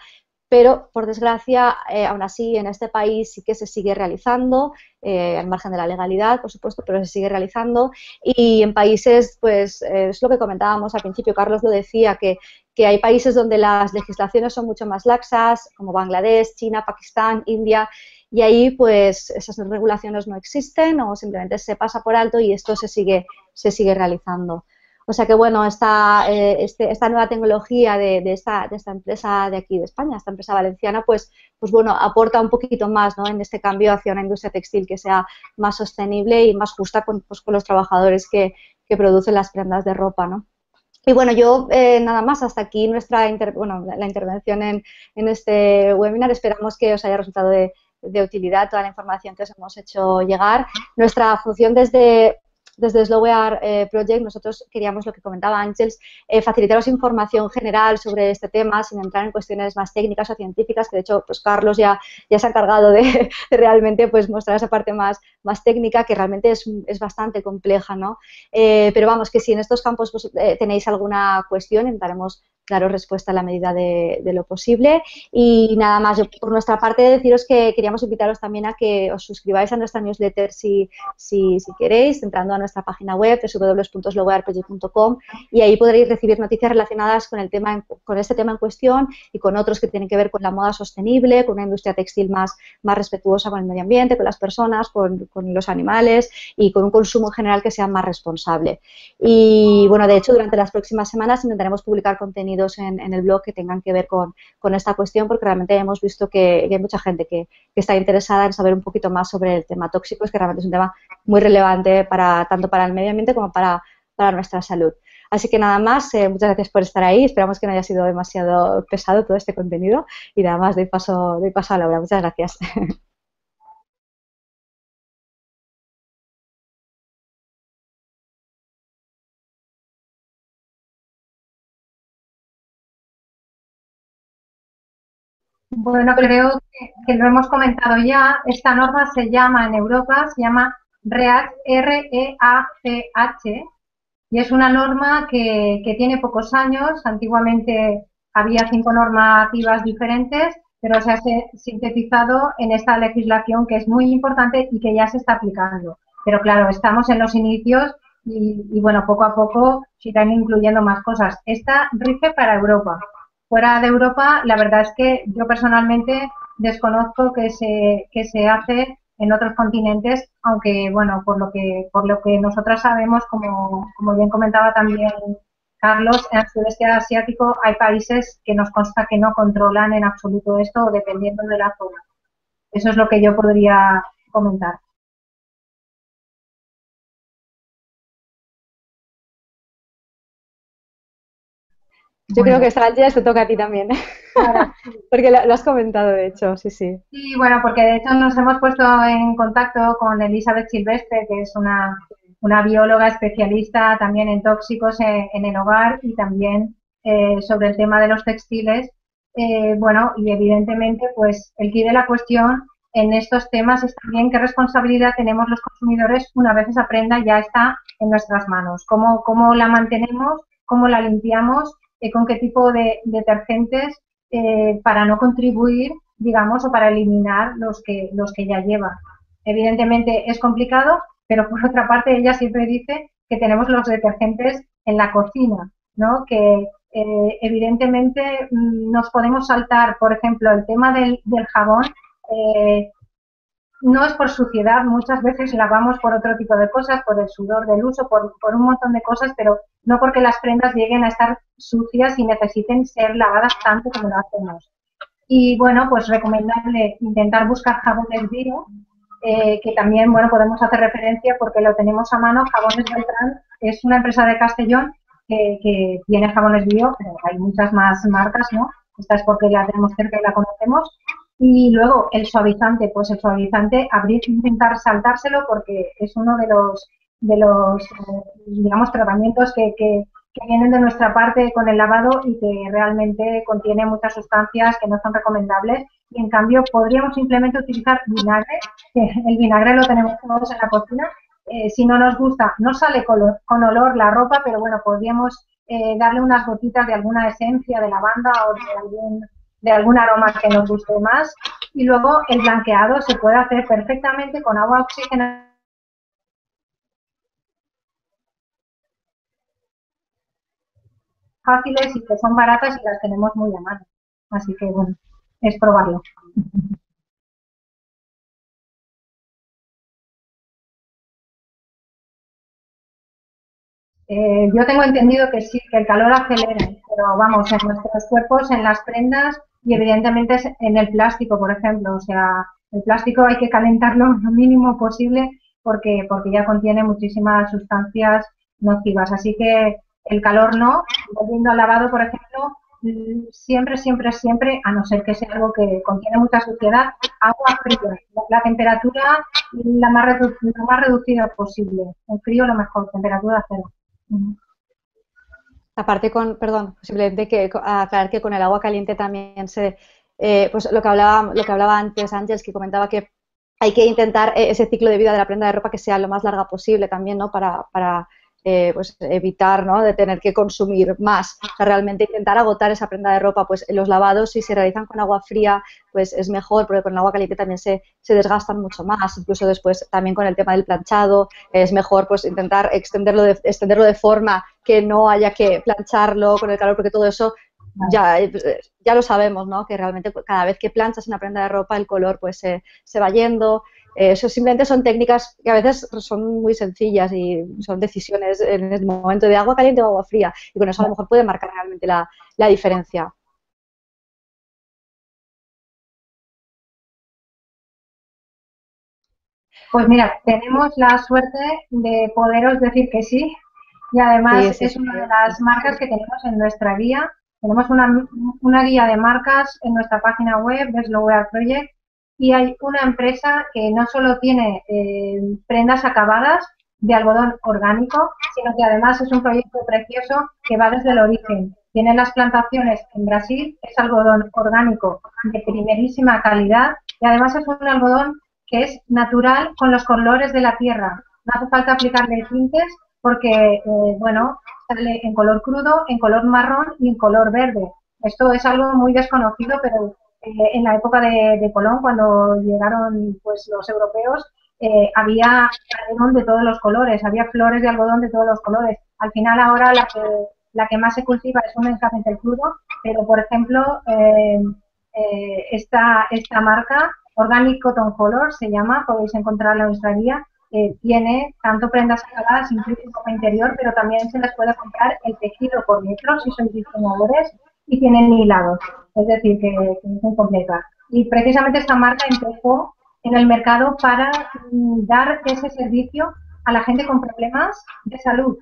pero por desgracia, eh, aún así, en este país sí que se sigue realizando, eh, al margen de la legalidad, por supuesto, pero se sigue realizando. Y en países, pues eh, es lo que comentábamos al principio, Carlos lo decía, que, que hay países donde las legislaciones son mucho más laxas, como Bangladesh, China, Pakistán, India, y ahí pues esas regulaciones no existen o simplemente se pasa por alto y esto se sigue, se sigue realizando. O sea que, bueno, esta, eh, este, esta nueva tecnología de, esta, de, esta, empresa de aquí de España, esta empresa valenciana, pues, pues bueno, aporta un poquito más ¿no? en este cambio hacia una industria textil que sea más sostenible y más justa con, pues, con los trabajadores que, que, producen las prendas de ropa, ¿no? Y bueno, yo eh, nada más, hasta aquí nuestra bueno, la intervención en, en este webinar. Esperamos que os haya resultado de, de utilidad toda la información que os hemos hecho llegar. Nuestra función desde desde Slowware eh, Project nosotros queríamos, lo que comentaba Ángels, eh, facilitaros información general sobre este tema sin entrar en cuestiones más técnicas o científicas, que de hecho pues Carlos ya, ya se ha encargado de, realmente pues mostrar esa parte más, más técnica que realmente es, es bastante compleja, ¿no? Eh, pero vamos, que si en estos campos pues, tenéis alguna cuestión, intentaremos daros respuesta a la medida de, lo posible. Y nada más, por nuestra parte deciros que queríamos invitaros también a que os suscribáis a nuestra newsletter si, si, si queréis, entrando a nuestra página web www.slowarpg.com y ahí podréis recibir noticias relacionadas con el tema con este tema en cuestión y con otros que tienen que ver con la moda sostenible, con una industria textil más, más respetuosa con el medio ambiente, con las personas, con, los animales y con un consumo en general que sea más responsable. Y bueno, de hecho, durante las próximas semanas intentaremos publicar en, el blog que tengan que ver con, esta cuestión porque realmente hemos visto que, hay mucha gente que, que, está interesada en saber un poquito más sobre el tema tóxico, es que realmente es un tema muy relevante para tanto para el medio ambiente como para, nuestra salud. Así que nada más, eh, muchas gracias por estar ahí. Esperamos que no haya sido demasiado pesado todo este contenido y nada más doy paso, doy paso a Laura. Muchas gracias. Bueno, creo que, lo hemos comentado ya. Esta norma se llama en Europa, se llama REACH, R-E-A-C-H, y es una norma que, tiene pocos años. Antiguamente había cinco normativas diferentes, pero se ha sintetizado en esta legislación que es muy importante y que ya se está aplicando. Pero claro, estamos en los inicios y, bueno, poco a poco se irán incluyendo más cosas. Esta rige para Europa. Fuera de Europa, la verdad es que yo personalmente desconozco que se, que se hace en otros continentes, aunque bueno, por lo que por lo que nosotras sabemos, como, como bien comentaba también Carlos, en el sudeste asiático hay países que nos consta que no controlan en absoluto esto, dependiendo de la zona. Eso es lo que yo podría comentar. Yo creo que día te toca a ti también, porque lo, has comentado, de hecho, sí, sí. Sí, bueno, porque de hecho nos hemos puesto en contacto con Elizabeth Silvestre, que es una, bióloga especialista también en tóxicos en, el hogar y también eh, sobre el tema de los textiles. Eh, bueno, y evidentemente, pues el key de la cuestión en estos temas es también qué responsabilidad tenemos los consumidores una vez esa prenda ya está en nuestras manos, cómo, cómo la mantenemos, cómo la limpiamos, eh, con qué tipo de detergentes eh, para no contribuir, digamos, o para eliminar los que, los que ya lleva. Evidentemente es complicado, pero por otra parte ella siempre dice que tenemos los detergentes en la cocina, ¿no? Que eh, evidentemente mm, nos podemos saltar, por ejemplo, el tema del, jabón, no es por suciedad, muchas veces lavamos por otro tipo de cosas, por el sudor del uso, por, por, un montón de cosas, pero no porque las prendas lleguen a estar sucias y necesiten ser lavadas tanto como lo hacemos. Y bueno, pues recomendable intentar buscar jabones bio, eh, que también, bueno, podemos hacer referencia porque lo tenemos a mano. Jabones Beltrán es una empresa de Castellón que, que tiene jabones bio, pero hay muchas más marcas, ¿no? Esta es porque la tenemos cerca y la conocemos. Y luego el suavizante, pues el suavizante habría que intentar saltárselo porque es uno de los, de los eh, digamos, tratamientos que, que, que vienen de nuestra parte con el lavado y que realmente contiene muchas sustancias que no son recomendables y en cambio podríamos simplemente utilizar vinagre, que el vinagre lo tenemos todos en la cocina. Eh, si no nos gusta, no sale con, con, olor la ropa, pero bueno, podríamos eh, darle unas gotitas de alguna esencia de lavanda o de algún, de algún aroma que nos guste más. Y luego el blanqueado se puede hacer perfectamente con agua oxigenada fáciles y que son baratas y las tenemos muy a mano. Así que bueno, es probarlo. Eh, yo tengo entendido que sí, que el calor acelera, pero vamos, en nuestros cuerpos, en las prendas y evidentemente en el plástico, por ejemplo. O sea, el plástico hay que calentarlo lo mínimo posible porque, porque ya contiene muchísimas sustancias nocivas. Así que el calor no. Volviendo al lavado, por ejemplo, siempre, siempre, siempre, a no ser que sea algo que contiene mucha suciedad, agua fría. La, temperatura la más, lo más reducida posible. El frío lo mejor, temperatura cero. Aparte con, perdón, simplemente que aclarar que con el agua caliente también se, eh, pues lo que hablaba, lo que hablaba antes Ángeles, que comentaba que hay que intentar eh, ese ciclo de vida de la prenda de ropa que sea lo más larga posible también, ¿no? Para, para eh, pues evitar ¿no? de tener que consumir más. Realmente intentar agotar esa prenda de ropa, pues los lavados si se realizan con agua fría, pues es mejor, porque con agua caliente también se, se desgastan mucho más. Incluso después también con el tema del planchado, es mejor pues intentar extenderlo de, extenderlo de forma que no haya que plancharlo con el calor, porque todo eso ya, ya lo sabemos, ¿no? Que realmente cada vez que planchas una prenda de ropa el color pues se, se va yendo eh, eso simplemente son técnicas que a veces son muy sencillas y son decisiones en el momento de agua caliente o agua fría. Y con eso a lo mejor puede marcar realmente la, la diferencia. Pues mira, tenemos la suerte de poderos decir que sí y además es una de las marcas que tenemos en nuestra guía. Tenemos una, una guía de marcas en nuestra página web, de Wear Project, y hay una empresa que no solo tiene eh, prendas acabadas de algodón orgánico, sino que además es un proyecto precioso que va desde el origen. Tienen las plantaciones en Brasil, es algodón orgánico de primerísima calidad y además es un algodón que es natural con los colores de la tierra. No hace falta aplicarle tintes porque, eh, bueno, sale en color crudo, en color marrón y en color verde. Esto es algo muy desconocido, pero eh, en la época de, Colón, cuando llegaron pues los europeos, eh, había algodón de todos los colores, había flores de algodón de todos los colores. Al final ahora la que, la que más se cultiva es un el crudo, pero por ejemplo eh, esta, marca, Organic Cotton Color, se llama, podéis encontrarla en nuestra guía, tiene tanto prendas acabadas, incluso como interior, pero también se les puede comprar el tejido por metro si sois diseñadores y tienen hilados es decir, que, es muy completa. Y precisamente esta marca empezó en el mercado para mm, dar ese servicio a la gente con problemas de salud.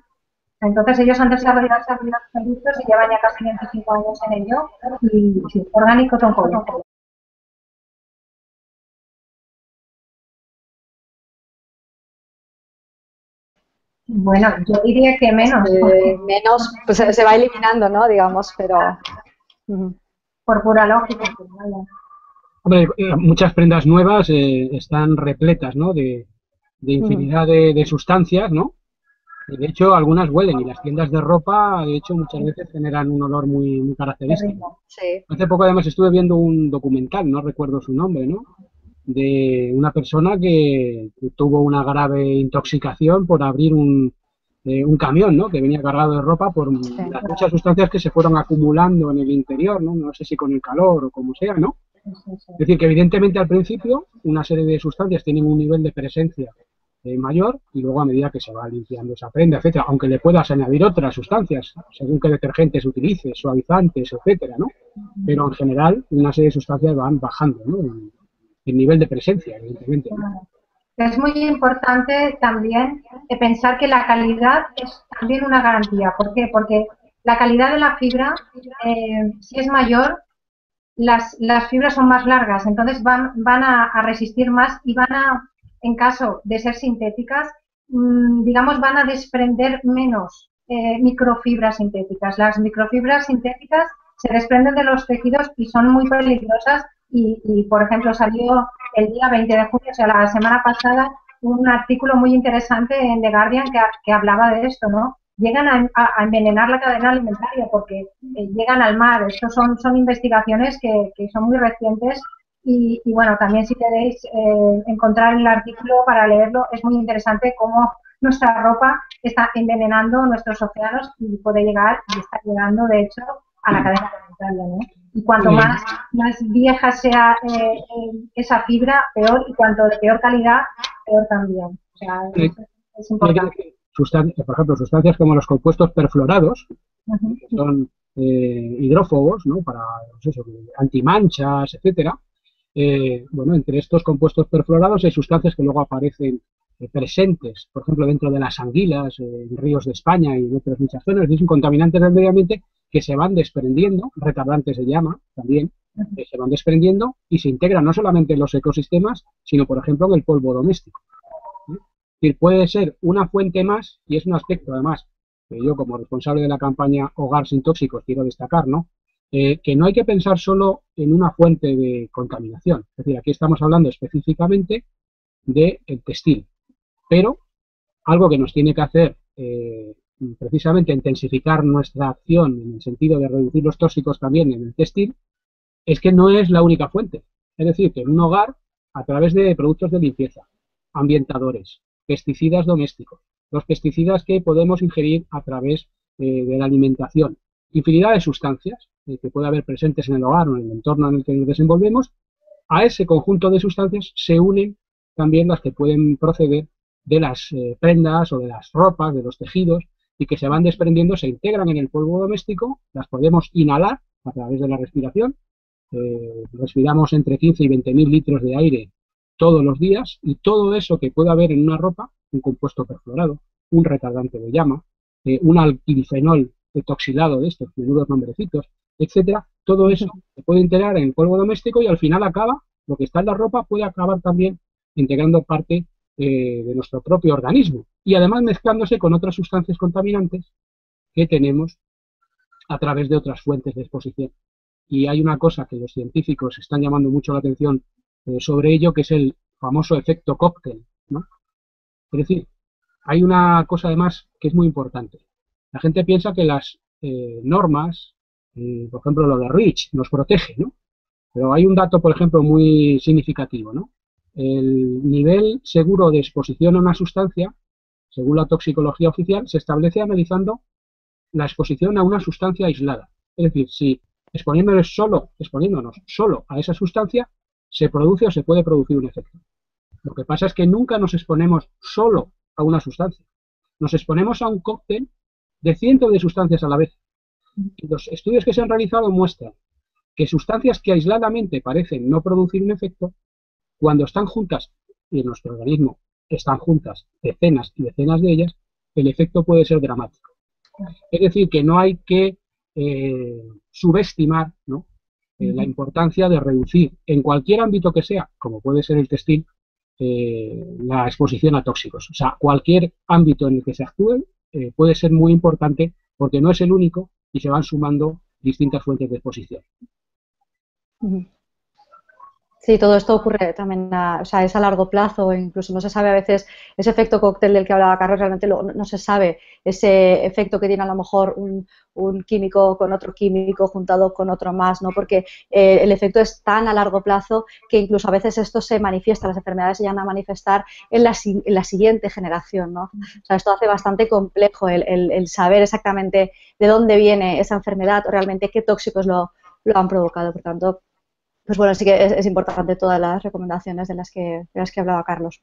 Entonces ellos han desarrollado servicios y llevan ya casi 25 años en ello y sí, orgánicos son Bueno, yo diría que menos. Eh, menos, pues se va eliminando, ¿no? Digamos, pero por pura lógica. Pues, Hombre, eh, muchas prendas nuevas eh, están repletas, ¿no? De, de infinidad de, sustancias, ¿no? de hecho, algunas huelen y las tiendas de ropa, de hecho, muchas veces generan un olor muy, muy característico. Hace poco, además, estuve viendo un documental, no recuerdo su nombre, ¿no? De una persona que tuvo una grave intoxicación por abrir un, eh, un camión, ¿no? Que venía cargado de ropa por las muchas sustancias que se fueron acumulando en el interior, ¿no? No sé si con el calor o como sea, ¿no? Es decir, que evidentemente al principio una serie de sustancias tienen un nivel de presencia eh, mayor y luego a medida que se va limpiando esa prenda, etcétera, aunque le puedas añadir otras sustancias, según qué detergentes utilices, suavizantes, etcétera, ¿no? Pero en general una serie de sustancias van bajando, ¿no? El, nivel de presencia, evidentemente. Es muy importante también pensar que la calidad es también una garantía. ¿Por qué? Porque la calidad de la fibra, eh, si es mayor, las, las fibras son más largas, entonces van, van a, resistir más y van a, en caso de ser sintéticas, mm, digamos, van a desprender menos eh, microfibras sintéticas. Las microfibras sintéticas se desprenden de los tejidos y son muy peligrosas y, por ejemplo, salió el día 20 de junio, o sea, la semana pasada, un artículo muy interesante en The Guardian que, hablaba de esto, ¿no? llegan a, envenenar la cadena alimentaria porque eh, llegan al mar. Estos son, son investigaciones que, son muy recientes y, bueno, también si queréis eh, encontrar el artículo para leerlo, es muy interesante cómo nuestra ropa está envenenando nuestros océanos y puede llegar y está llegando, de hecho, a la cadena alimentaria. Y cuanto más, más vieja sea eh, esa fibra, peor, y cuanto de peor calidad, peor también. O sea, es importante sustancias, por ejemplo, sustancias como los compuestos perfluorados, que son eh, hidrófobos, ¿no? Para, pues eso, antimanchas, etcétera. Eh, bueno, entre estos compuestos perfluorados hay sustancias que luego aparecen eh, presentes, por ejemplo, dentro de las anguilas, en ríos de España y en otras muchas zonas, son contaminantes del medio ambiente que se van desprendiendo, retardantes se llama también, que se van desprendiendo y se integran no solamente en los ecosistemas, sino, por ejemplo, en el polvo doméstico decir, puede ser una fuente más, y es un aspecto además que yo como responsable de la campaña Hogar sin Tóxicos quiero destacar, ¿no? Eh, que no hay que pensar solo en una fuente de contaminación. Es decir, aquí estamos hablando específicamente del textil, pero algo que nos tiene que hacer eh, precisamente intensificar nuestra acción en el sentido de reducir los tóxicos también en el textil, es que no es la única fuente. Es decir, que en un hogar, a través de productos de limpieza, ambientadores, pesticidas domésticos, los pesticidas que podemos ingerir a través eh, de la alimentación, infinidad de sustancias eh, que puede haber presentes en el hogar o en el entorno en el que nos desenvolvemos, a ese conjunto de sustancias se unen también las que pueden proceder de las eh, prendas o de las ropas, de los tejidos, y que se van desprendiendo, se integran en el polvo doméstico, las podemos inhalar a través de la respiración, respiramos entre 15 y 20 mil litros de aire todos los días y todo eso que puede haber en una ropa, un compuesto perfluorado, un retardante de llama, eh, un alquilfenol etoxilado de estos, menudos nombrecitos, etcétera, todo eso se puede integrar en el polvo doméstico y al final acaba, lo que está en la ropa puede acabar también integrando parte eh, de nuestro propio organismo y además mezclándose con otras sustancias contaminantes que tenemos a través de otras fuentes de exposición. Y hay una cosa que los científicos están llamando mucho la atención eh, sobre ello, que es el famoso efecto cóctel. ¿no? Es decir, hay una cosa además que es muy importante. La gente piensa que las eh, normas, eh, por ejemplo lo de REACH, nos protege, ¿no? Pero hay un dato, por ejemplo, muy significativo, ¿no? El nivel seguro de exposición a una sustancia, según la toxicología oficial, se establece analizando la exposición a una sustancia aislada. Es decir, si exponiéndonos solo, exponiéndonos solo a esa sustancia, se produce o se puede producir un efecto. Lo que pasa es que nunca nos exponemos solo a una sustancia. Nos exponemos a un cóctel de cientos de sustancias a la vez. Y los estudios que se han realizado muestran que sustancias que aisladamente parecen no producir un efecto, cuando están juntas, y en nuestro organismo están juntas decenas y decenas de ellas, el efecto puede ser dramático. Es decir, que no hay que eh, subestimar ¿no? Eh, la importancia de reducir en cualquier ámbito que sea, como puede ser el textil, eh, la exposición a tóxicos. O sea, cualquier ámbito en el que se actúe puede ser muy importante porque no es el único y se van sumando distintas fuentes de exposición. Sí, todo esto ocurre también, a, o sea, es a largo plazo, incluso no se sabe a veces ese efecto cóctel del que hablaba Carlos, realmente no, se sabe ese efecto que tiene a lo mejor un, químico con otro químico juntado con otro más, ¿no? Porque eh, el efecto es tan a largo plazo que incluso a veces esto se manifiesta, las enfermedades se llegan a manifestar en la, en la siguiente generación, ¿no? O sea, esto hace bastante complejo el, el, saber exactamente de dónde viene esa enfermedad o realmente qué tóxicos lo, lo han provocado. Por tanto, pues bueno, sí que es, importante todas las recomendaciones de las que, de las que hablaba Carlos.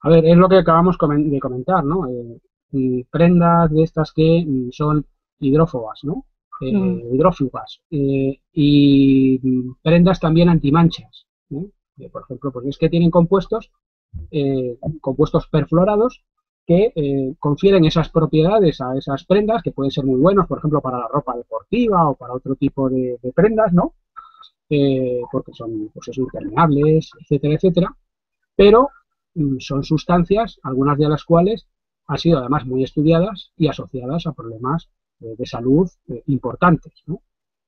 A ver, es lo que acabamos de comentar, ¿no? Eh, prendas de estas que mm, son hidrófobas, ¿no? Eh, mm. Hidrófugas. Eh, y mm, prendas también antimanchas. por ejemplo, pues es que tienen compuestos, compuestos perfluorados que eh, confieren esas propiedades a esas prendas, que pueden ser muy buenos, por ejemplo, para la ropa deportiva o para otro tipo de, prendas, ¿no? Eh, porque son pues impermeables, etcétera, etcétera, pero mm, son sustancias, algunas de las cuales han sido además muy estudiadas y asociadas a problemas eh, de salud importantes, ¿no?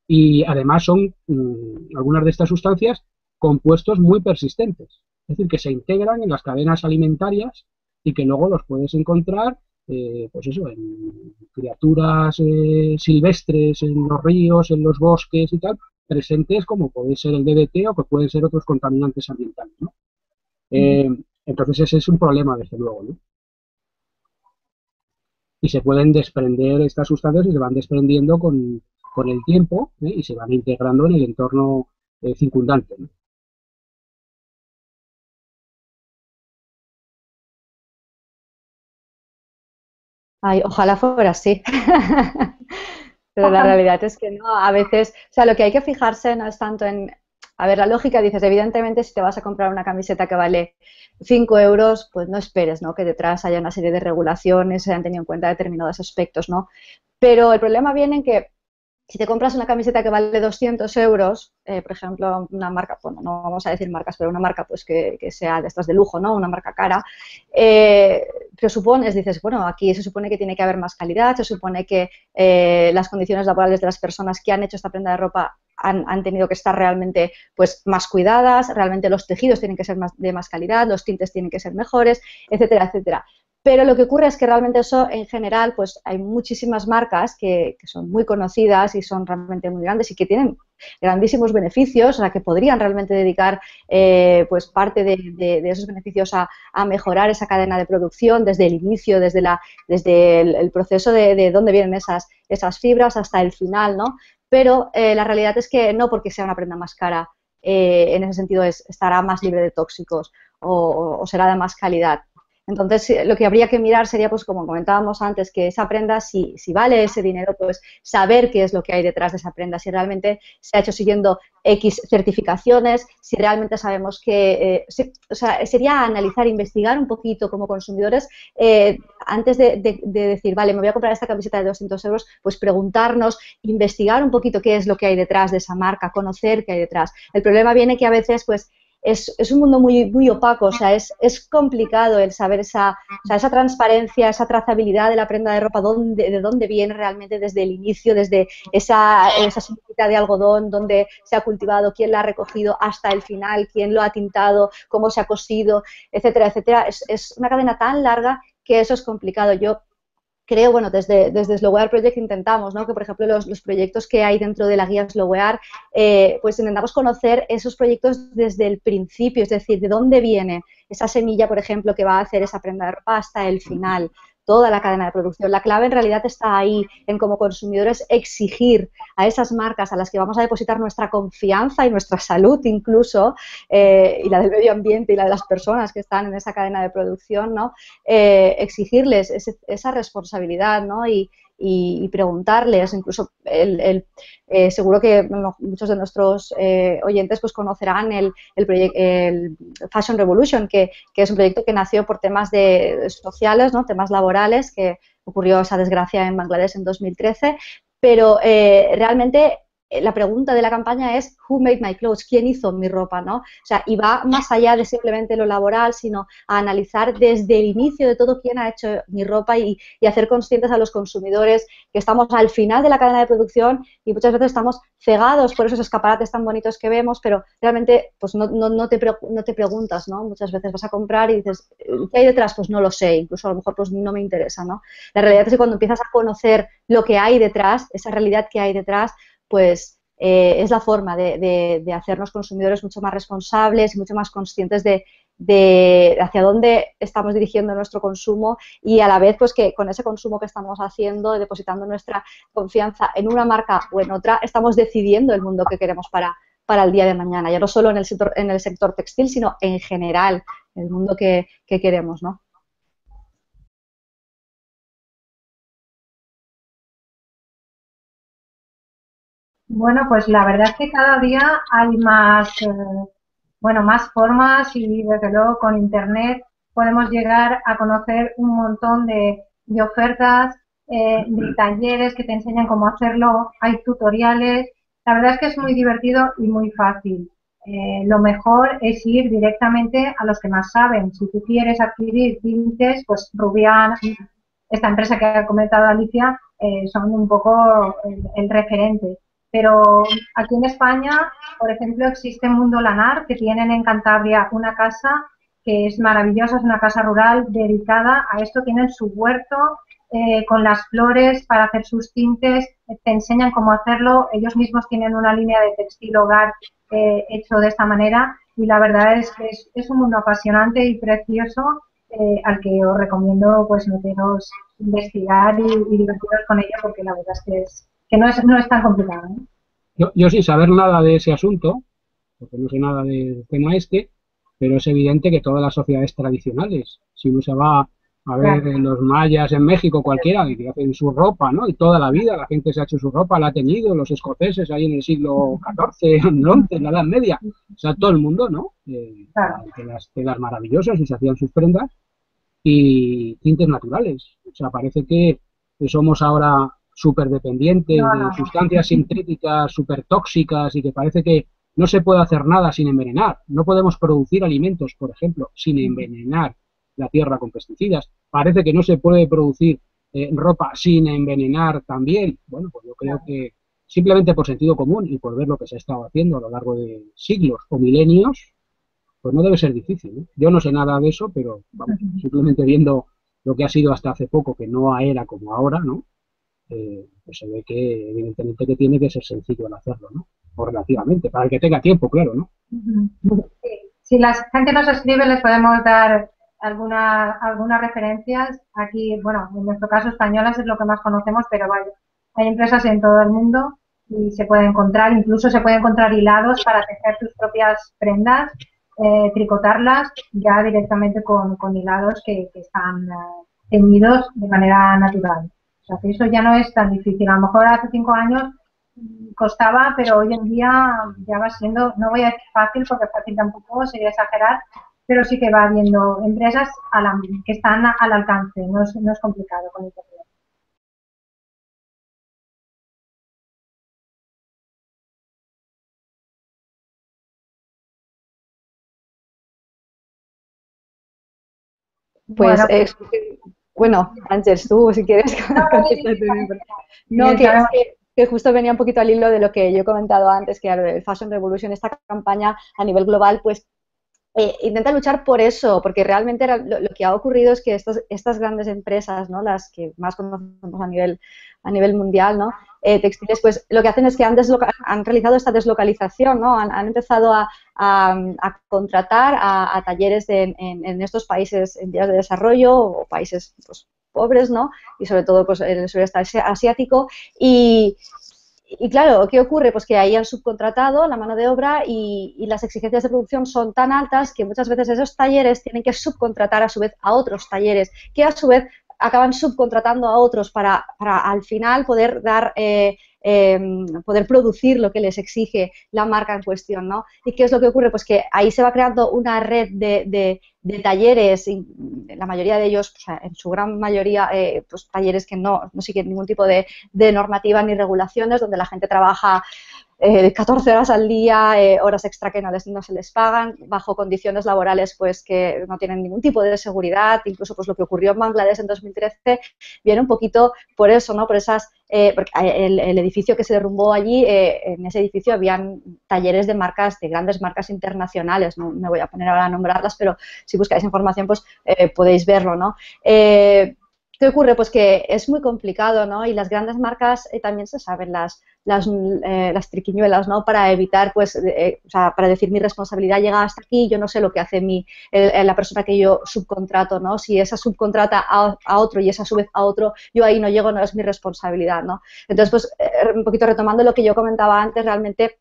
Y además son mm, algunas de estas sustancias compuestos muy persistentes, es decir, que se integran en las cadenas alimentarias y que luego los puedes encontrar, eh, pues eso, en criaturas eh, silvestres, en los ríos, en los bosques y tal, presentes como puede ser el DDT o que pueden ser otros contaminantes ambientales. Eh, entonces ese es un problema, desde luego, ¿no? Y se pueden desprender estas sustancias y se van desprendiendo con, con el tiempo y se van integrando en el entorno circundante. Ay, ojalá fuera así. Pero la realidad es que no, a veces, o sea, lo que hay que fijarse no es tanto en, a ver, la lógica dices, evidentemente si te vas a comprar una camiseta que vale 5 euros, pues no esperes, ¿no? Que detrás haya una serie de regulaciones, se hayan tenido en cuenta determinados aspectos, ¿no? Pero el problema viene en que si te compras una camiseta que vale 200 euros, eh, por ejemplo, una marca, bueno, no vamos a decir marcas, pero una marca pues que, sea de estas de lujo, ¿no? Una marca cara, eh, presupones, dices, bueno, aquí se supone que tiene que haber más calidad, se supone que eh, las condiciones laborales de las personas que han hecho esta prenda de ropa han, tenido que estar realmente pues, más cuidadas, realmente los tejidos tienen que ser más, de más calidad, los tintes tienen que ser mejores, etcétera, etcétera. Pero lo que ocurre es que realmente eso, en general, pues hay muchísimas marcas que, son muy conocidas y son realmente muy grandes y que tienen grandísimos beneficios, o sea, que podrían realmente dedicar eh, pues parte de, esos beneficios a, mejorar esa cadena de producción desde el inicio, desde, la, desde el, proceso de, dónde vienen esas, esas fibras hasta el final, ¿no? Pero eh, la realidad es que no porque sea una prenda más cara, eh, en ese sentido es, estará más libre de tóxicos o será de más calidad. Entonces, lo que habría que mirar sería, pues como comentábamos antes, que esa prenda, si, si vale ese dinero, pues saber qué es lo que hay detrás de esa prenda, si realmente se ha hecho siguiendo X certificaciones, si realmente sabemos que, eh, o sea, sería analizar, investigar un poquito como consumidores, eh, antes de, decir, vale, me voy a comprar esta camiseta de 200 euros, pues preguntarnos, investigar un poquito qué es lo que hay detrás de esa marca, conocer qué hay detrás. El problema viene que a veces, pues, es, es, un mundo muy, muy opaco, o sea, es, es complicado el saber esa, o sea, esa transparencia, esa trazabilidad de la prenda de ropa, dónde, de dónde viene realmente desde el inicio, desde esa, esa de algodón, dónde se ha cultivado, quién la ha recogido hasta el final, quién lo ha tintado, cómo se ha cosido, etcétera, etcétera. Es, es una cadena tan larga que eso es complicado. Yo creo, bueno, desde, desde Slowwear Project intentamos, ¿no? Que, por ejemplo, los, los proyectos que hay dentro de la guía Slowwear, eh, pues intentamos conocer esos proyectos desde el principio, es decir, de dónde viene esa semilla, por ejemplo, que va a hacer esa prenda de ropa hasta el final toda la cadena de producción. La clave en realidad está ahí, en como consumidores exigir a esas marcas a las que vamos a depositar nuestra confianza y nuestra salud incluso, eh, y la del medio ambiente y la de las personas que están en esa cadena de producción, ¿no? Eh, exigirles esa responsabilidad ¿no? y, y, preguntarles, incluso el, eh, seguro que muchos de nuestros eh, oyentes pues conocerán el, el, Fashion Revolution, que, es un proyecto que nació por temas de, sociales, ¿no? temas laborales, que ocurrió esa desgracia en Bangladesh en 2013, pero eh, realmente la pregunta de la campaña es Who made my clothes? ¿Quién hizo mi ropa? ¿no? O sea, y va más allá de simplemente lo laboral, sino a analizar desde el inicio de todo quién ha hecho mi ropa y, hacer conscientes a los consumidores que estamos al final de la cadena de producción y muchas veces estamos cegados por esos escaparates tan bonitos que vemos, pero realmente pues no, no, te, no te preguntas, ¿no? Muchas veces vas a comprar y dices, ¿qué hay detrás? Pues no lo sé, incluso a lo mejor pues no me interesa, ¿no? La realidad es que cuando empiezas a conocer lo que hay detrás, esa realidad que hay detrás, pues eh, es la forma de, hacernos consumidores mucho más responsables y mucho más conscientes de, hacia dónde estamos dirigiendo nuestro consumo y a la vez pues que con ese consumo que estamos haciendo, depositando nuestra confianza en una marca o en otra, estamos decidiendo el mundo que queremos para, para el día de mañana, ya no solo en el sector, en el sector textil, sino en general, el mundo que, que queremos, ¿no? Bueno, pues la verdad es que cada día hay más, eh, bueno, más formas y desde luego con Internet podemos llegar a conocer un montón de, ofertas, eh, de talleres que te enseñan cómo hacerlo, hay tutoriales. La verdad es que es muy divertido y muy fácil. Eh, lo mejor es ir directamente a los que más saben. Si tú quieres adquirir tintes, pues Rubian, esta empresa que ha comentado Alicia, son un poco el referente. Pero aquí en España, por ejemplo, existe Mundo Lanar, que tienen en Cantabria una casa que es maravillosa, es una casa rural dedicada a esto. Tienen su huerto eh, con las flores para hacer sus tintes, te enseñan cómo hacerlo. Ellos mismos tienen una línea de textil hogar eh, hecho de esta manera y la verdad es que es, un mundo apasionante y precioso eh, al que os recomiendo pues meteros, investigar y, divertiros con ello porque la verdad es que es, que no es, no es tan complicado. Yo, yo sin saber nada de ese asunto, porque no sé nada del tema este, pero es evidente que todas las sociedades tradicionales, si uno se va a ver los mayas en México, cualquiera, que hacen su ropa, ¿no? Y toda la vida la gente se ha hecho su ropa, la ha tenido, los escoceses ahí en el siglo XIV, XI, en la Edad Media, o sea, todo el mundo, ¿no? Eh, de las telas maravillosas y se hacían sus prendas y tintes naturales. O sea, parece que somos ahora súper dependientes de sustancias sintéticas súper tóxicas y que parece que no se puede hacer nada sin envenenar. No podemos producir alimentos, por ejemplo, sin envenenar la tierra con pesticidas. Parece que no se puede producir eh, ropa sin envenenar también. Bueno, pues yo creo que simplemente por sentido común y por ver lo que se ha estado haciendo a lo largo de siglos o milenios, pues no debe ser difícil. Yo no sé nada de eso, pero vamos, simplemente viendo lo que ha sido hasta hace poco, que no era como ahora, ¿no? Eh, pues se ve que evidentemente que tiene que ser sencillo al hacerlo, ¿no? O relativamente, para el que tenga tiempo, claro, ¿no? Si la gente nos escribe, les podemos dar alguna, algunas referencias. Aquí, bueno, en nuestro caso españolas es lo que más conocemos, pero vaya, hay empresas en todo el mundo y se puede encontrar, incluso se puede encontrar hilados para tejer tus propias prendas, eh, tricotarlas ya directamente con, hilados que, están eh, teñidos de manera natural. O sea, que eso ya no es tan difícil. A lo mejor hace cinco años costaba, pero hoy en día ya va siendo, no voy a decir fácil, porque fácil tampoco sería exagerar, pero sí que va habiendo empresas que están al alcance, no es, no es complicado con Internet. Pues, bueno, Ángel, tú si quieres. No, que, justo venía un poquito al hilo de lo que yo he comentado antes, que el Fashion Revolution, esta campaña a nivel global, pues eh, intenta luchar por eso, porque realmente lo, que ha ocurrido es que estas, estas grandes empresas, ¿no? las que más conocemos a nivel, a nivel mundial, ¿no? Eh, textiles, pues lo que hacen es que han, han realizado esta deslocalización, ¿no? han, empezado a, contratar a, talleres en, estos países en vías de desarrollo o países pues, pobres, ¿no? y sobre todo pues, en el sureste asiático. Y, y claro, ¿qué ocurre? Pues que ahí han subcontratado la mano de obra y, las exigencias de producción son tan altas que muchas veces esos talleres tienen que subcontratar a su vez a otros talleres, que a su vez acaban subcontratando a otros para, para al final poder dar eh, em, poder producir lo que les exige la marca en cuestión, ¿no? ¿Y qué es lo que ocurre? Pues que ahí se va creando una red de, talleres, la mayoría de ellos, en su gran mayoría, eh, pues talleres que no, no siguen ningún tipo de, de normativa ni regulaciones, donde la gente trabaja eh, 14 horas al día, eh, horas extra que no, no se les pagan, bajo condiciones laborales pues que no tienen ningún tipo de seguridad, incluso pues lo que ocurrió en Bangladesh en 2013 viene un poquito por eso, ¿no? Por esas, eh, porque el, edificio que se derrumbó allí, eh, en ese edificio habían talleres de marcas, de grandes marcas internacionales, no me voy a poner ahora a nombrarlas, pero si buscáis información pues podéis verlo, ¿no? ¿Qué ocurre? Pues que es muy complicado, ¿no? Y las grandes marcas eh, también se saben las, las, eh, las, triquiñuelas, ¿no? Para evitar, pues, eh, o sea, para decir mi responsabilidad llega hasta aquí, yo no sé lo que hace mi, la persona que yo subcontrato, ¿no? Si esa subcontrata a, a, otro y esa a su vez a otro, yo ahí no llego, no es mi responsabilidad, ¿no? Entonces, pues, un poquito retomando lo que yo comentaba antes, realmente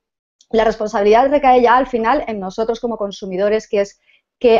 la responsabilidad recae ya al final en nosotros como consumidores, que es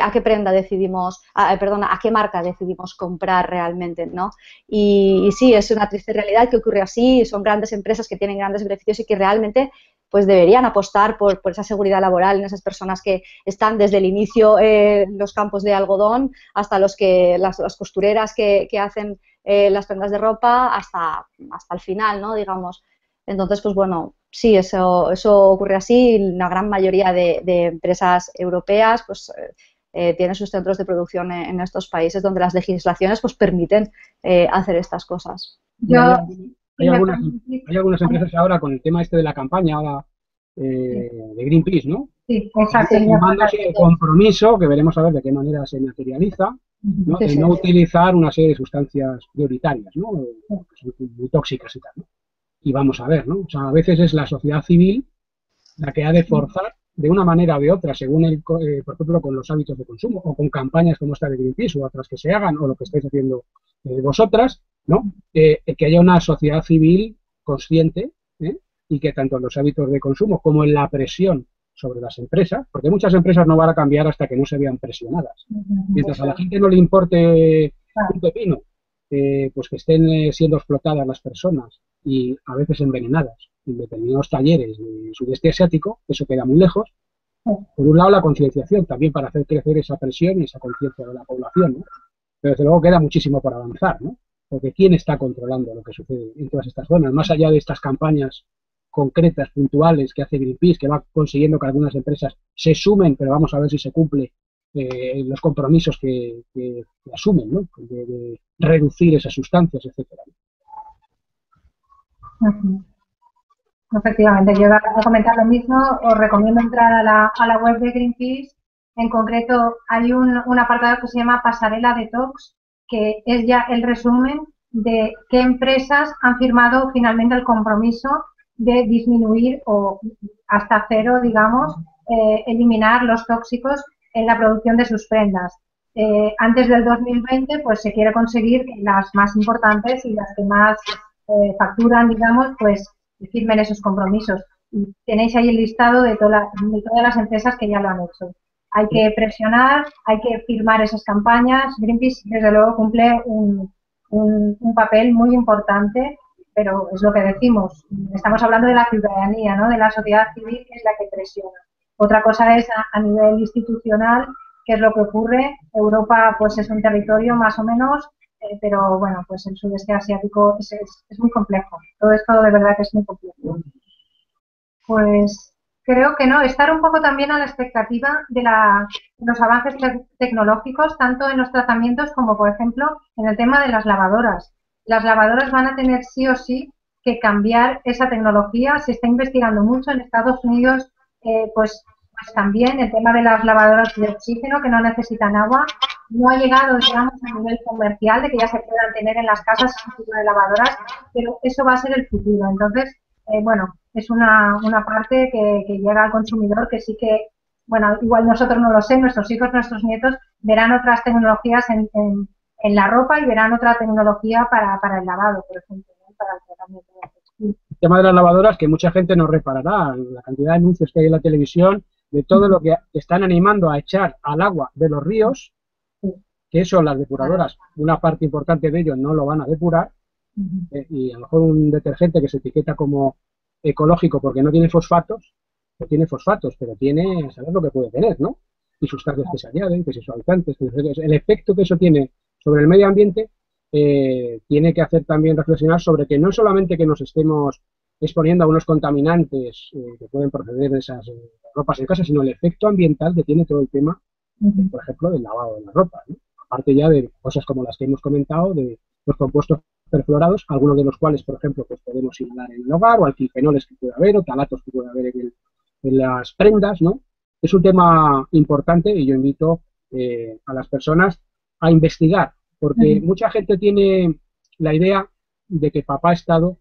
a qué prenda decidimos, a, perdona, a qué marca decidimos comprar realmente, ¿no? Y, sí, es una triste realidad que ocurre así, son grandes empresas que tienen grandes beneficios y que realmente pues deberían apostar por, esa seguridad laboral en esas personas que están desde el inicio en los campos de algodón hasta los que las, costureras que, hacen eh, las prendas de ropa hasta, hasta el final, ¿no? Digamos. Entonces, pues bueno, sí, eso, eso ocurre así. La gran mayoría de, de empresas europeas, pues eh, eh, tiene sus centros de producción en, estos países donde las legislaciones pues permiten eh, hacer estas cosas. hay, algunas, empresas ahora con el tema este de la campaña ahora eh, de Greenpeace, ¿no? Sí, exacto. el compromiso, que veremos a ver de qué manera se materializa, ¿no? de no utilizar una serie de sustancias prioritarias, ¿no? Que son muy tóxicas y tal, ¿no? Y vamos a ver, ¿no? O sea, a veces es la sociedad civil la que ha de forzar de una manera o de otra, según, el, eh, por ejemplo, con los hábitos de consumo o con campañas como esta de Greenpeace o otras que se hagan o lo que estáis haciendo eh, vosotras, ¿no? Eh, que haya una sociedad civil consciente y que tanto en los hábitos de consumo como en la presión sobre las empresas, porque muchas empresas no van a cambiar hasta que no se vean presionadas. Mientras a la gente no le importe un pepino, pues que estén siendo explotadas las personas y a veces envenenadas en determinados talleres de sudeste asiático, eso queda muy lejos. Por un lado, la concienciación, también para hacer crecer esa presión y esa conciencia de la población, ¿no? Pero desde luego queda muchísimo por avanzar, ¿no? Porque ¿quién está controlando lo que sucede en todas estas zonas? Más allá de estas campañas concretas, puntuales que hace Greenpeace, que va consiguiendo que algunas empresas se sumen, pero vamos a ver si se cumple eh, los compromisos que, asumen, ¿no? De, reducir esas sustancias, etcétera. Efectivamente, yo voy a comentar lo mismo, os recomiendo entrar a la, a la web de Greenpeace. En concreto, hay un, un apartado que se llama Pasarela Detox, que es ya el resumen de qué empresas han firmado finalmente el compromiso de disminuir o hasta cero, digamos, eh, eliminar los tóxicos en la producción de sus prendas. Eh, antes del 2020, pues se quiere conseguir que las más importantes y las que más eh, facturan, digamos, pues firmen esos compromisos. Y tenéis ahí el listado de, todas las empresas que ya lo han hecho. Hay que presionar, hay que firmar esas campañas. Greenpeace, desde luego, cumple un, papel muy importante, pero es lo que decimos. Estamos hablando de la ciudadanía, ¿no? de la sociedad civil, que es la que presiona. Otra cosa es a, nivel institucional, qué es lo que ocurre. Europa, pues, es un territorio más o menos eh, pero bueno, pues el sudeste asiático es, es, muy complejo. Todo esto de verdad que es muy complejo. Pues creo que no, estar un poco también a la expectativa de, la, los avances tecnológicos, tanto en los tratamientos como, por ejemplo, en el tema de las lavadoras. Las lavadoras van a tener sí o sí que cambiar esa tecnología. Se está investigando mucho en Estados Unidos, eh, pues pues también el tema de las lavadoras de oxígeno que no necesitan agua no ha llegado, digamos, a nivel comercial de que ya se puedan tener en las casas de lavadoras, pero eso va a ser el futuro. Entonces, eh, bueno, es una, una parte que, llega al consumidor que sí que, bueno, igual nosotros no lo sé, nuestros hijos, nuestros nietos verán otras tecnologías en, en, la ropa y verán otra tecnología para, para el lavado, por ejemplo, para el tratamiento El tema de las lavadoras que mucha gente no reparará, la cantidad de anuncios que hay en la televisión de todo lo que están animando a echar al agua de los ríos, que eso las depuradoras, una parte importante de ellos no lo van a depurar, Eh, y a lo mejor un detergente que se etiqueta como ecológico porque no tiene fosfatos, no tiene fosfatos, pero tiene, ¿sabes lo que puede tener, no? Y sustancias que se añaden, que se suavizantes, el efecto que eso tiene sobre el medio ambiente eh, tiene que hacer también reflexionar sobre que no solamente que nos estemos exponiendo a unos contaminantes eh, que pueden proceder de esas ropas en casa, sino el efecto ambiental que tiene todo el tema, por ejemplo, del lavado de la ropa. Aparte ya de cosas como las que hemos comentado, de los compuestos perfluorados, algunos de los cuales, por ejemplo, pues podemos inhalar en el hogar, o alquifenoles que puede haber, o talatos que puede haber en, las prendas, ¿no? Es un tema importante y yo invito eh, a las personas a investigar, porque mucha gente tiene la idea de que papá Estado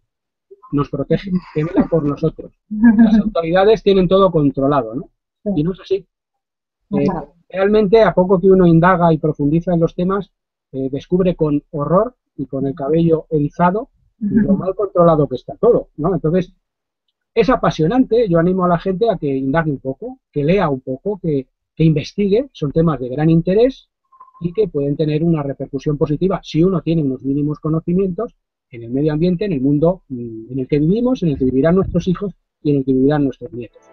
nos protege, que vela por nosotros. Las autoridades tienen todo controlado, ¿no? Y no es así. Eh, realmente, a poco que uno indaga y profundiza en los temas, eh, descubre con horror y con el cabello erizado lo mal controlado que está todo, ¿no? Entonces, es apasionante, yo animo a la gente a que indague un poco, que lea un poco, que, que investigue, son temas de gran interés y que pueden tener una repercusión positiva si uno tiene unos mínimos conocimientos en el medio ambiente, en el mundo mm, en el que vivimos, en el que vivirán nuestros hijos y en el que vivirán nuestros nietos.